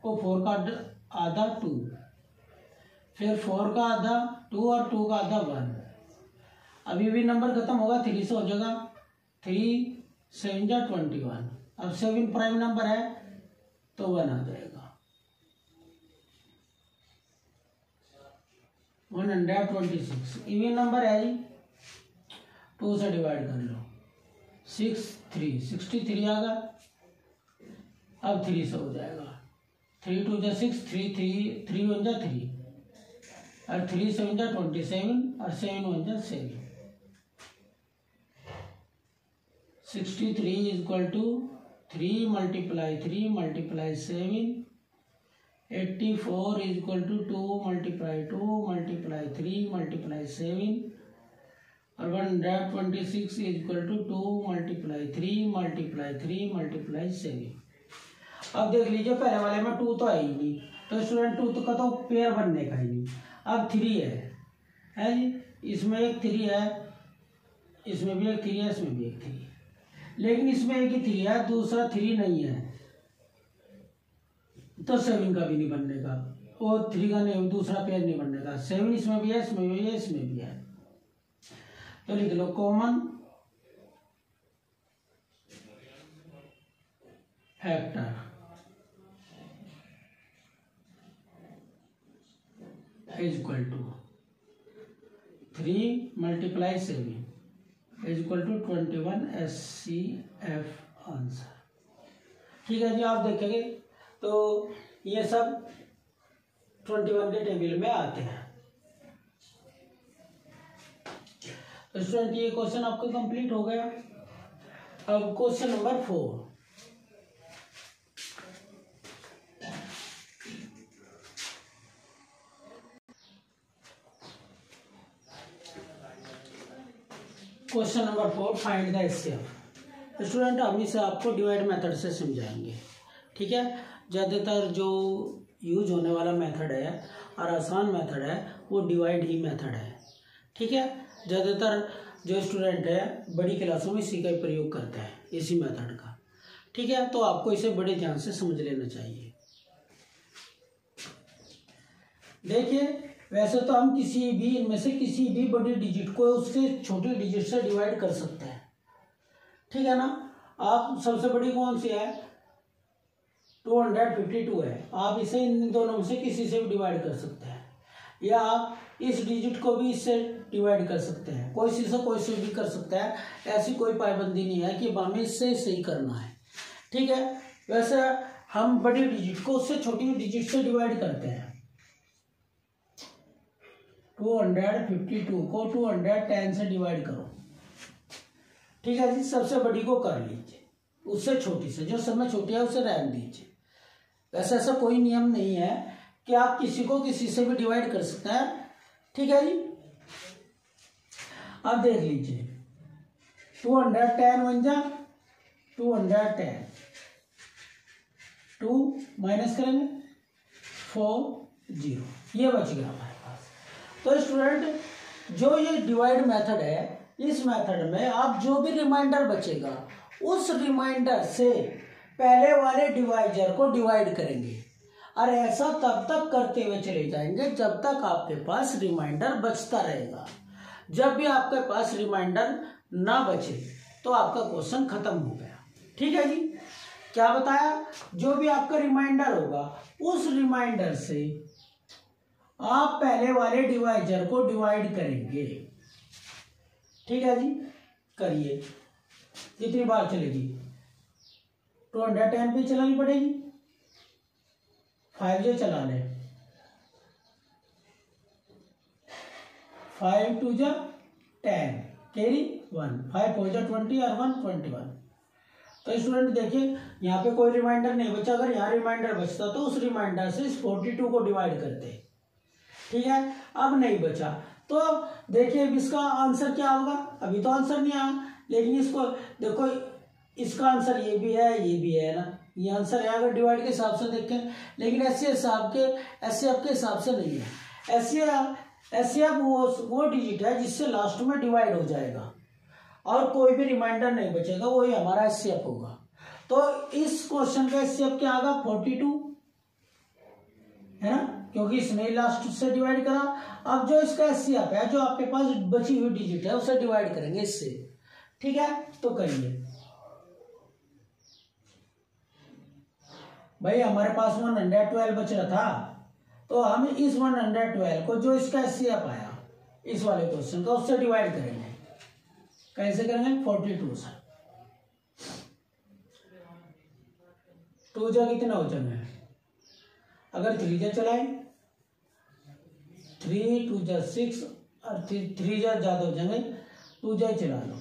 और फोर का आधा टू। फिर फोर का आधा टू और टू का आधा वन। अभी भी नंबर खत्म होगा थ्री से हो जाएगा। थ्री सेवन जा ट्वेंटी वन अब सेवन प्राइम नंबर है तो वन आ जाएगा। One hundred twenty six even number है जी। टू से डिवाइड कर लो। सिक्स थ्री सिक्सटी थ्री आएगा अब थ्री से हो जाएगा। थ्री टू जा six, three three three one जा थ्री, और थ्री सेवन जा ट्वेंटी सेवन, और सेवन वन जा seven. Sixty three is equal to three multiply three multiply seven eighty four is equal to two multiply two multiply three multiply seven और one hundred twenty six is equal to two multiply three multiply three multiply seven अब देख लीजिए, पहले वाले में to तो ही नहीं। तो स्टूडेंट टू तो का तो पेयर बनने का ही नहीं। अब थ्री है। है जी? इसमें एक थ्री है। इसमें भी एक थ्री है, इसमें भी एक थ्री है। लेकिन इसमें एक ही थ्री है, दूसरा थ्री नहीं है। तो सेवन का भी नहीं बनने का। और थ्री का नहीं, दूसरा पेयर नहीं बनने का। सेवन इसमें भी है, इसमें भी है, इसमें भी है। तो लिख लो common factor is equal to three multiply seven is equal to twenty one S C F answer. ठीक है जी, आप देखेंगे। तो ये सब ट्वेंटी वन के टेबल में आते हैं। तो स्टूडेंट ये क्वेश्चन आपका कंप्लीट हो गया। अब question number four. Question number four find the S student हम इसे आपको डिवाइड मेथड से समझाएँगे। ठीक है? ज़्यादातर जो यूज़ होने वाला मेथड है और आसान मेथड है, वो डिवाइड ही मेथड है। ठीक है? ज़्यादातर जो स्टूडेंट है, बड़ी क्लासों में इसी का प्रयोग करते हैं, इसी मेथड का। ठीक है? तो आपको इसे बड़े ध्यान से समझ लेना चाहिए। देखिए वैसे तो हम किसी भी, इनमें से किसी भी बड़ी डिजिट को उसके छोटे डिजिट से डिवाइड कर सकते हैं। ठीक है ना? आप सबसे बड़ी कौन सी है? टू हंड्रेड फिफ्टी टू है। आप इसे इन दोनों में से किसी से भी डिवाइड कर सकते हैं। या आप इस डिजिट को भी इससे डिवाइड कर सकते हैं। कोई सी से कोई से भी कर सकता है। ऐसी कोई पाबंदी नहीं है कि हमें इससे सही करना है। ठीक है? वैसे हम बड़ी डिजिट को उससे छोटी डिजिट से डिवाइड करते हैं। टू हंड्रेड फिफ्टी टू को टू हंड्रेड टेन से डिवाइड करो। ठीक है जी? सबसे बड़ी को कर लीजिए। उससे छोटी से, जो समय छोटी है उसे रहने दीजिए। वैसे ऐसा कोई नियम नहीं है कि आप किसी को किसी से भी डिवाइड कर सकते हैं। ठीक है जी? अब देख लीजिए। टू हंड्रेड टेन वन जा, two hundred ten. Two minus करेंगे, फोर ज़ीरो। ये बच गया। तो स्टूडेंट जो ये डिवाइड मेथड है, इस मेथड में आप जो भी रिमाइंडर बचेगा, उस रिमाइंडर से पहले वाले डिवाइजर को डिवाइड करेंगे। और ऐसा तब तक करते हुए चले जाएँगे जब तक आपके पास रिमाइंडर बचता रहेगा। जब भी आपके पास रिमाइंडर ना बचे तो आपका क्वेश्चन खत्म हो गया। ठीक है जी? क्या बताया? जो भी आपका रिमाइंडर होगा, उस रिमाइंडर से आप पहले वाले डिवाइजर को डिवाइड करेंगे। ठीक है जी? करिए। कितनी बार चलेगी। टू हंड्रेड टेन पे चलानी पड़ेगी। फाइव जो चला लें फाइव टू जा ten carry one five four जा ट्वेंटी और वन ट्वेंटी वन तो स्टूडेंट देखिए, यहाँ पे कोई रिमाइंडर नहीं बचा। अगर यहाँ रिमाइंडर बचता तो उस रिमाइंडर से इस फोर्टी टू को डिवाइड करते। ठीक है? अब नहीं बचा। तो देखिए इसका आंसर क्या होगा? अभी तो आंसर नहीं आया। लेकिन इसको, देखो, इसका आंसर ये भी है, ये भी है ना? ये आंसर है, अगर डिवाइड के हिसाब से देखें। लेकिन ऐसे हिसाब के ऐसे आपके हिसाब से नहीं है। ऐसे ऐसे अब वो वो डिजिट है जिससे लास्ट में डिवाइड हो जाएगा। और कोई भी रिमाइंडर नहीं बचेगा, वही हमारा एस होगा। तो इस क्वेश्चन का एस क्या आगा फोर्टी टू है ना? क्योंकि इसने लास्ट से डिवाइड करा। अब जो इसका एस सी है, जो आपके पास बची हुई डिजिट है, उसे डिवाइड करेंगे इससे। ठीक है? तो करिए भाई, हमारे पास वन हंड्रेड ट्वेल्व बच रहा था। तो हम इस वन हंड्रेड ट्वेल्व को जो इसका एस सी आया, इस वाले क्वेश्चन का, उससे डिवाइड करेंगे। कैसे करेंगे? फोर्टी टू से। टू जा कितना हो जाएँगे? अगर थ्री जा चलाए थ्री टू जा सिक्स, और थ्री जा ज़्यादा हो जाएँगे, टू जा चला लो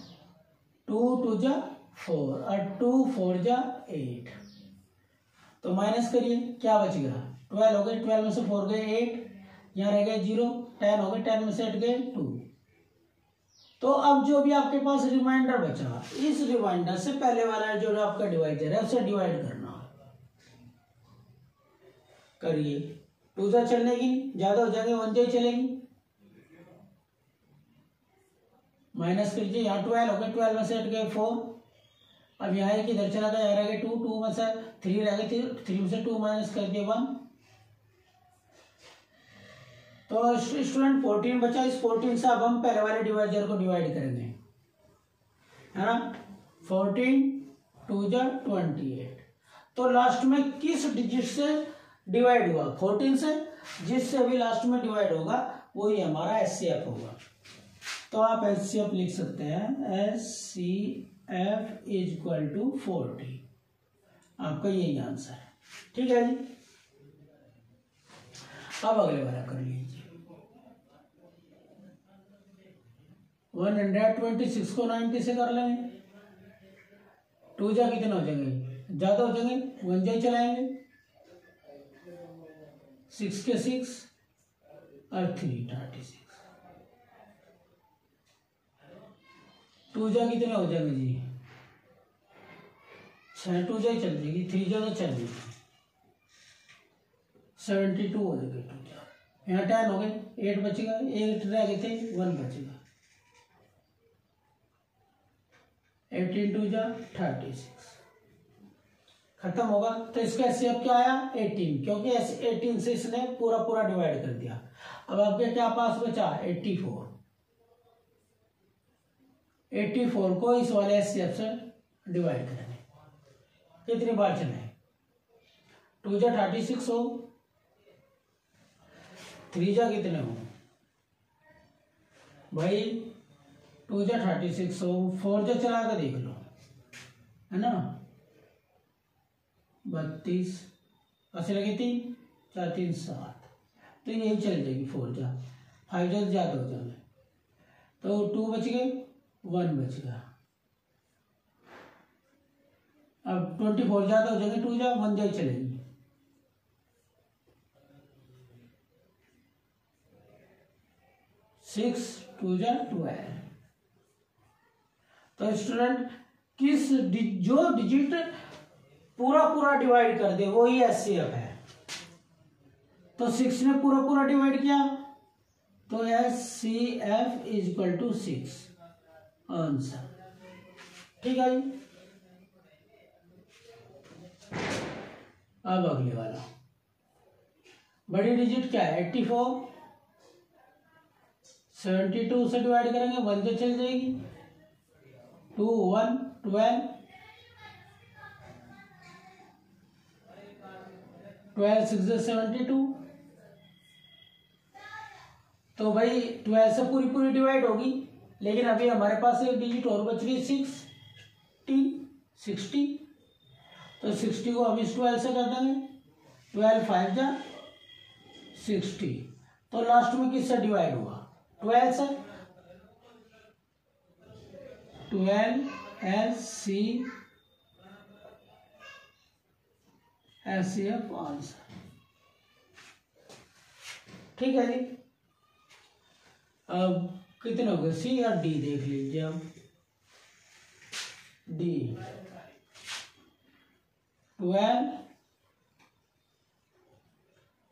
टू टू जा फोर, और टू, फोर जा एट। तो माइनस करिए, क्या बच गया? ट्वेल्व हो गए, ट्वेल्व में से फोर गए, एट। यहाँ रह गए ज़ीरो, टेन हो गए, टेन में से एट गए, टू। तो अब जो भी आपके पास रिमाइंडर बचा, इस रिमाइंडर से पहले वाला जो आपका डिवाइडर है, उसे डिवाइड करना। करिए। टू जा चलने की ज़्यादा हो जाएँगे वन जा चलेगी। माइनस कीजिए यहाँ ट्वेल्व हो गए ट्वेल्व में से हट गए फोर अब यहाँ एक इधर चला गया, रह गए टू टू में से थ्री रह गए थ्री में से टू माइनस कर दिए वन तो स्टूडेंट फोर्टीन बचा, इस फोर्टीन से अब हम पहले वाले डिवाइजर को डिवाइड करेंगे। है ना? फोर्टीन टू जा ट्वेंटी एट तो लास्ट में किस डिजिट से डिवाइड हुआ। फोर्टीन से जिससे अभी लास्ट में डिवाइड होगा, वही हमारा एस सी एफ़ होगा। तो आप एस सी एफ़ लिख सकते हैं। S C F is equal to forty आपका यही आंसर है। ठीक है जी? अब अगले वाला कर लीजिए। वन हंड्रेड ट्वेंटी सिक्स को नाइन्टी से कर लेंगे। टू जा कितने हो जाएँगे? ज़्यादा हो जाएँगे? वन जा चलाएँगे। सिक्स के सिक्स और थ्री थर्टी सिक्स। टू जा कितने हो जाएँगे जी। छः टू जा चल जाएगी। थ्री जा तो चल जाएगी। सेवेंटी टू हो जाएगी, टू जा। यहाँ टेन हो गए एट बचेगा एट रह गए थे वन बचेगा। एटीन टू जा थर्टी सिक्स खत्म होगा। तो इसका अब क्या आया? एटीन क्योंकि एटीन से इसने पूरा पूरा डिवाइड कर दिया। अब आपके क्या पास बचा? एट्टी फोर एट्टी फोर को इस वाले एस से डिवाइड करेंगे। कितनी बार चले? टू जा थर्टी सिक्स हो। थ्री जा कितने हो? भाई टू जा थर्टी सिक्स हो। फोर जा चला कर देख लो। है ना? बत्तीस अस्सी लगे तीन चार तीन सात। तो यही चल जाएगी फोर जा। फाइव जा ज़्यादा हो जाएँगे तो टू बच गए वन बच गया। अब ट्वेंटी फोर ज़्यादा हो जाएँगे टू जा वन जा चलेगी। सिक्स टू जा ट्वेल्व तो स्टूडेंट किस डि, जो डिजिट पूरा पूरा डिवाइड कर दे वो ही एस है। तो सिक्स ने पूरा पूरा डिवाइड किया तो S C F is equal to six answer ठीक है जी? अब अगले वाला। बड़ी डिजिट क्या है? एट्टी फोर सेवेंटी टू से डिवाइड करेंगे वन जो चल जाएगी। Two one twelve twelve six seventy two. तो भाई, ट्वेल्व से पूरी पूरी डिवाइड होगी। लेकिन अभी हमारे पास एक डिजिट और बच रही सिक्सटी सिक्सटी तो सिक्सटी को इस ट्वेल्व से कर देंगे। ट्वेल्व फाइव जा सिक्सटी तो लास्ट में किससे डिवाइड हुआ? ट्वेल्व से। Twelve S C S F ठीक है जी। अब कितने हो गए? सी या डी देख लीजिए अब डी ट्वेल्व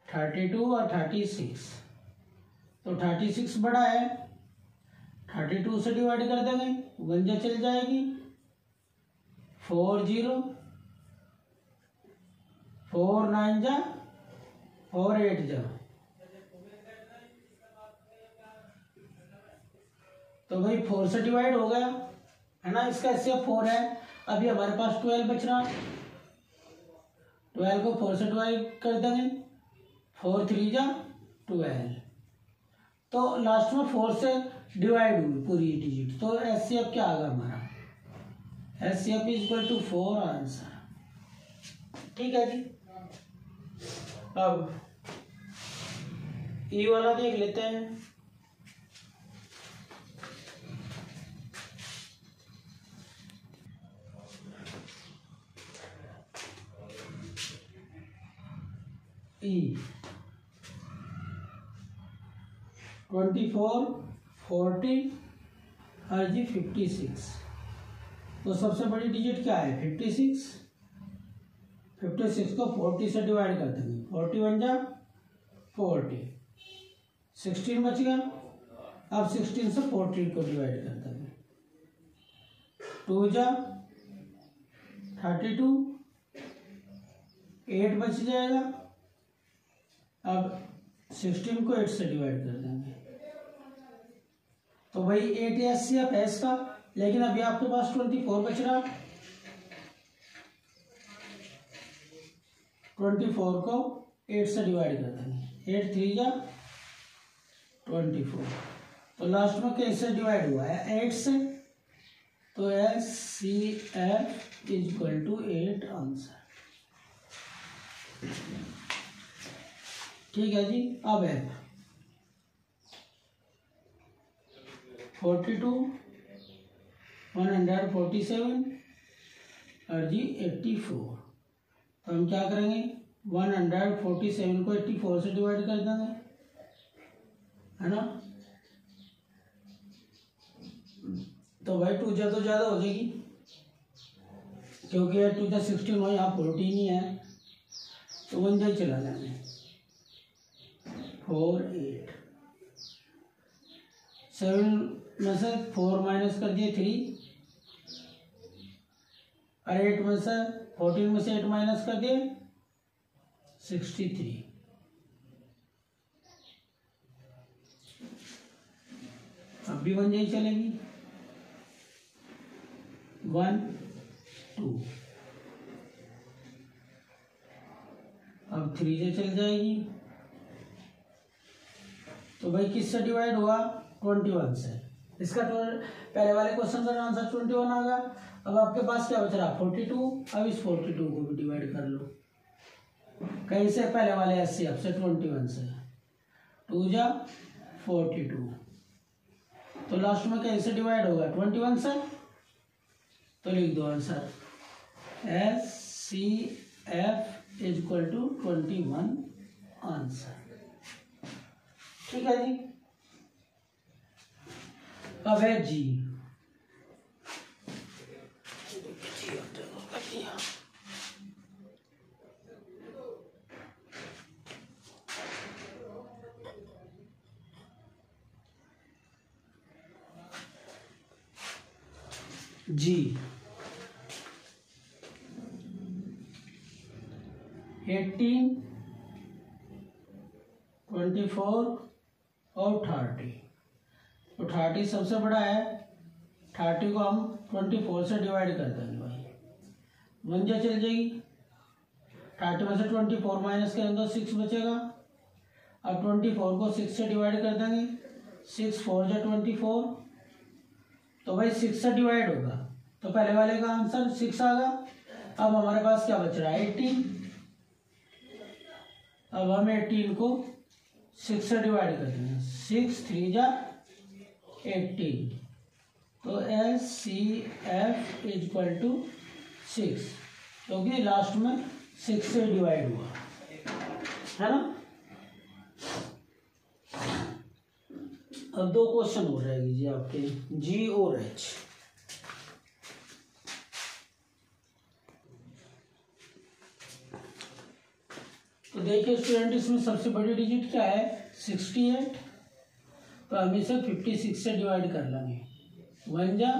थर्टी टू और थर्टी सिक्स तो थर्टी सिक्स बड़ा है। थर्टी टू से डिवाइड कर देंगे। वन जो चल जाएगी। फोर ज़ीरो फोर नाइन जा, फोर एट जा। तो भाई फोर से डिवाइड हो गया, है ना? इसका ऐसे फोर है। अभी हमारे पास ट्वेल्व बच रहा। ट्वेल्व को फोर से डिवाइड कर देंगे। फोर थ्री जा, ट्वेल्व। तो लास्ट में फोर से डिवाइड हुई पूरी डिजिट तो एस सी एफ़ क्या आ गया हमारा? S C F is equal to four answer ठीक है जी। अब ई e वाला देख लेते हैं। ई ट्वेंटी फोर फोर्टी और जी फिफ्टी सिक्स तो सबसे बड़ी डिजिट क्या है? फिफ्टी सिक्स फिफ्टी सिक्स को फोर्टी से डिवाइड कर देंगे। फोर्टी वन जा फोर्टी सिक्सटीन बच गया। अब सिक्सटीन से फोर्टीन को डिवाइड कर देंगे। टू जा थर्टी टू एट बच जाएगा। अब सिक्सटीन को एट से डिवाइड कर देंगे। तो भाई eight S C F S का लेकिन अभी आपके पास ट्वेंटी फोर बच रहा। ट्वेंटी फोर को एट से डिवाइड कर देंगे। एट थ्री या ट्वेंटी फोर। तो लास्ट में कैसे डिवाइड हुआ है? एट से। तो S C F is equal to eight answer ठीक है जी, अब है। Forty two one hundred forty seven और जी एट्टी फोर तो हम क्या करेंगे? वन हंड्रेड फोर्टी सेवन को एट्टी फोर से डिवाइड कर देंगे। है ना? तो भाई टू जा तो ज़्यादा हो जाएगी। क्योंकि टू जा सिक्सटीन हो, यहाँ फोर्टीन ही है। तो वन जा चला जाएँगे फोर एट सेवन में से फोर माइनस कर दिए थ्री और एट में से फोर्टीन में से एट माइनस कर दिए सिक्सटी थ्री। अब भी वन जाई चलेगी। One, two. अब थ्री से चल जाएगी। तो भाई किससे डिवाइड हुआ? ट्वेंटी वन से। इसका पहले वाले क्वेश्चन का आंसर ट्वेंटी वन आ गया। अब आपके पास क्या बच रहा? फोर्टी टू अब इस फोर्टी टू को भी डिवाइड कर लो। कहीं से? पहले वाले एस सी से ट्वेंटी वन से। टू जा फोर्टी टू तो लास्ट में कहीं से डिवाइड होगा? ट्वेंटी वन से? तो लिख दो answer S C F is equal to twenty one answer ठीक है जी? अब है जी जी। एटीन ट्वेंटी फोर और थर्टी तो थर्टी सबसे बड़ा है। थर्टी को हम ट्वेंटी फोर से डिवाइड कर देंगे भाई। वन जा चल जाएगी। थर्टी में से ट्वेंटी फोर माइनस करेंगे तो सिक्स बचेगा। अब ट्वेंटी फोर को सिक्स से डिवाइड कर देंगे। सिक्स फोर जा ट्वेंटी फोर तो भाई सिक्स से डिवाइड होगा। तो पहले वाले का आंसर सिक्स आ गया। अब हमारे पास क्या बच रहा है? एटीन। अब हम एटीन को सिक्स से डिवाइड कर देंगे। सिक्स, थ्री जा, एटीन। तो S, C, F is equal to six. क्योंकि लास्ट में सिक्स से डिवाइड हुआ। है ना? अब दो क्वेश्चन हो रहेगी जी आपके। जी और एच तो देखिए स्टूडेंट इसमें सबसे बड़ी डिजिट क्या है? सिक्सटी एट तो हम इसे फिफ्टी सिक्स से डिवाइड कर लेंगे। वन जा।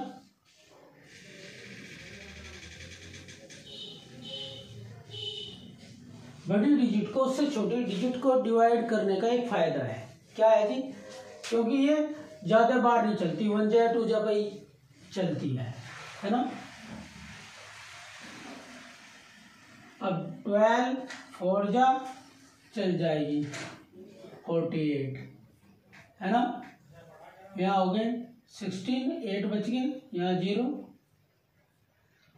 बड़ी डिजिट को उससे छोटी डिजिट को डिवाइड करने का एक फ़ायदा है। क्या है जी? क्योंकि ये ज़्यादा बार नहीं चलती। वन जा टू जा भाई चलती है। है ना? अब ट्वेल्व फोर जा चल जाएगी। फोर्टी एट है ना? यहाँ हो गए सिक्सटीन एट बच गए। यहाँ ज़ीरो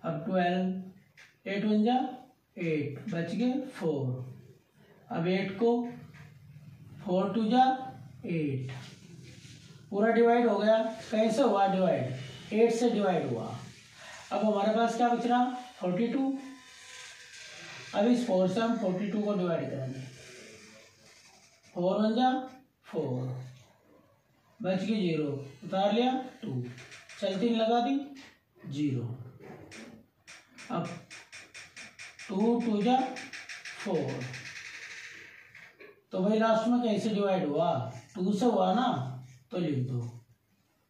अब ट्वेल्व एट वन जा। एट बच गए फोर अब एट को फोर टू जा एट पूरा डिवाइड हो गया। कैसे हुआ डिवाइड एट से डिवाइड हुआ। अब हमारे पास क्या बच रहा? फोर्टी टू अब इस फोर से हम फोर्टी टू को डिवाइड करेंगे। फोर वन जा फोर। बच गई ज़ीरो। उतार लिया टू। चलती लगा दी, ज़ीरो। अब टू टू जा फोर। तो भाई लास्ट में कैसे डिवाइड हुआ? टू से हुआ ना तो लिख दो।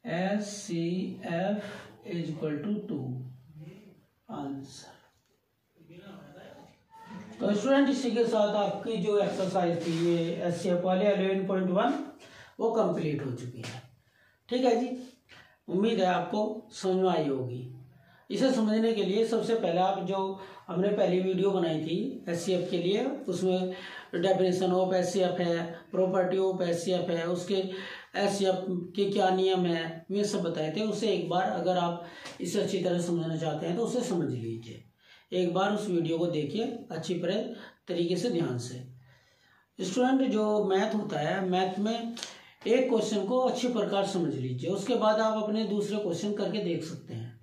S C F is equal to two answer तो स्टूडेंट इसी के साथ आपकी जो एक्सरसाइज थी ये एस सी एफ़ वाले अलेवन पॉइंट वन वो कंप्लीट हो चुकी है। ठीक है जी? उम्मीद है आपको समझ में आई होगी। इसे समझने के लिए सबसे पहले आप जो हमने पहली वीडियो बनाई थी एस के लिए, उसमें डेफिनेशन ऑफ़ एस है प्रॉपर्टी ऑफ़ एस है, उसके एस के क्या नियम है वे सब बताए थे। उसे एक बार अगर आप इसे अच्छी तरह समझना चाहते हैं तो उसे समझ लीजिए। एक बार उस वीडियो को देखिए, अच्छी तरह तरीके से ध्यान से। स्टूडेंट, जो मैथ होता है, मैथ में एक क्वेश्चन को अच्छी प्रकार समझ लीजिए, उसके बाद आप अपने दूसरे क्वेश्चन करके देख सकते हैं।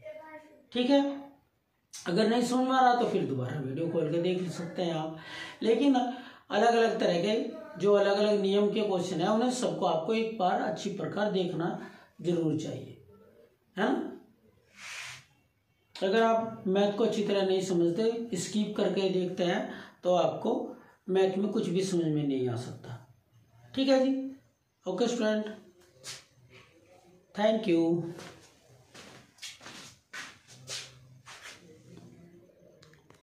ठीक है? अगर नहीं समझ में आ रहा तो फिर दोबारा वीडियो खोल के देख सकते हैं आप। लेकिन अलग अलग तरह के, जो अलग अलग नियम के क्वेश्चन है, उन्हें सबको आपको एक बार अच्छी प्रकार देखना ज़रूर चाहिए। है ना? अगर आप मैथ को अच्छी तरह नहीं समझते स्कीप करके देखते हैं तो आपको मैथ में कुछ भी समझ में नहीं आ सकता। ठीक है जी? Okay student thank you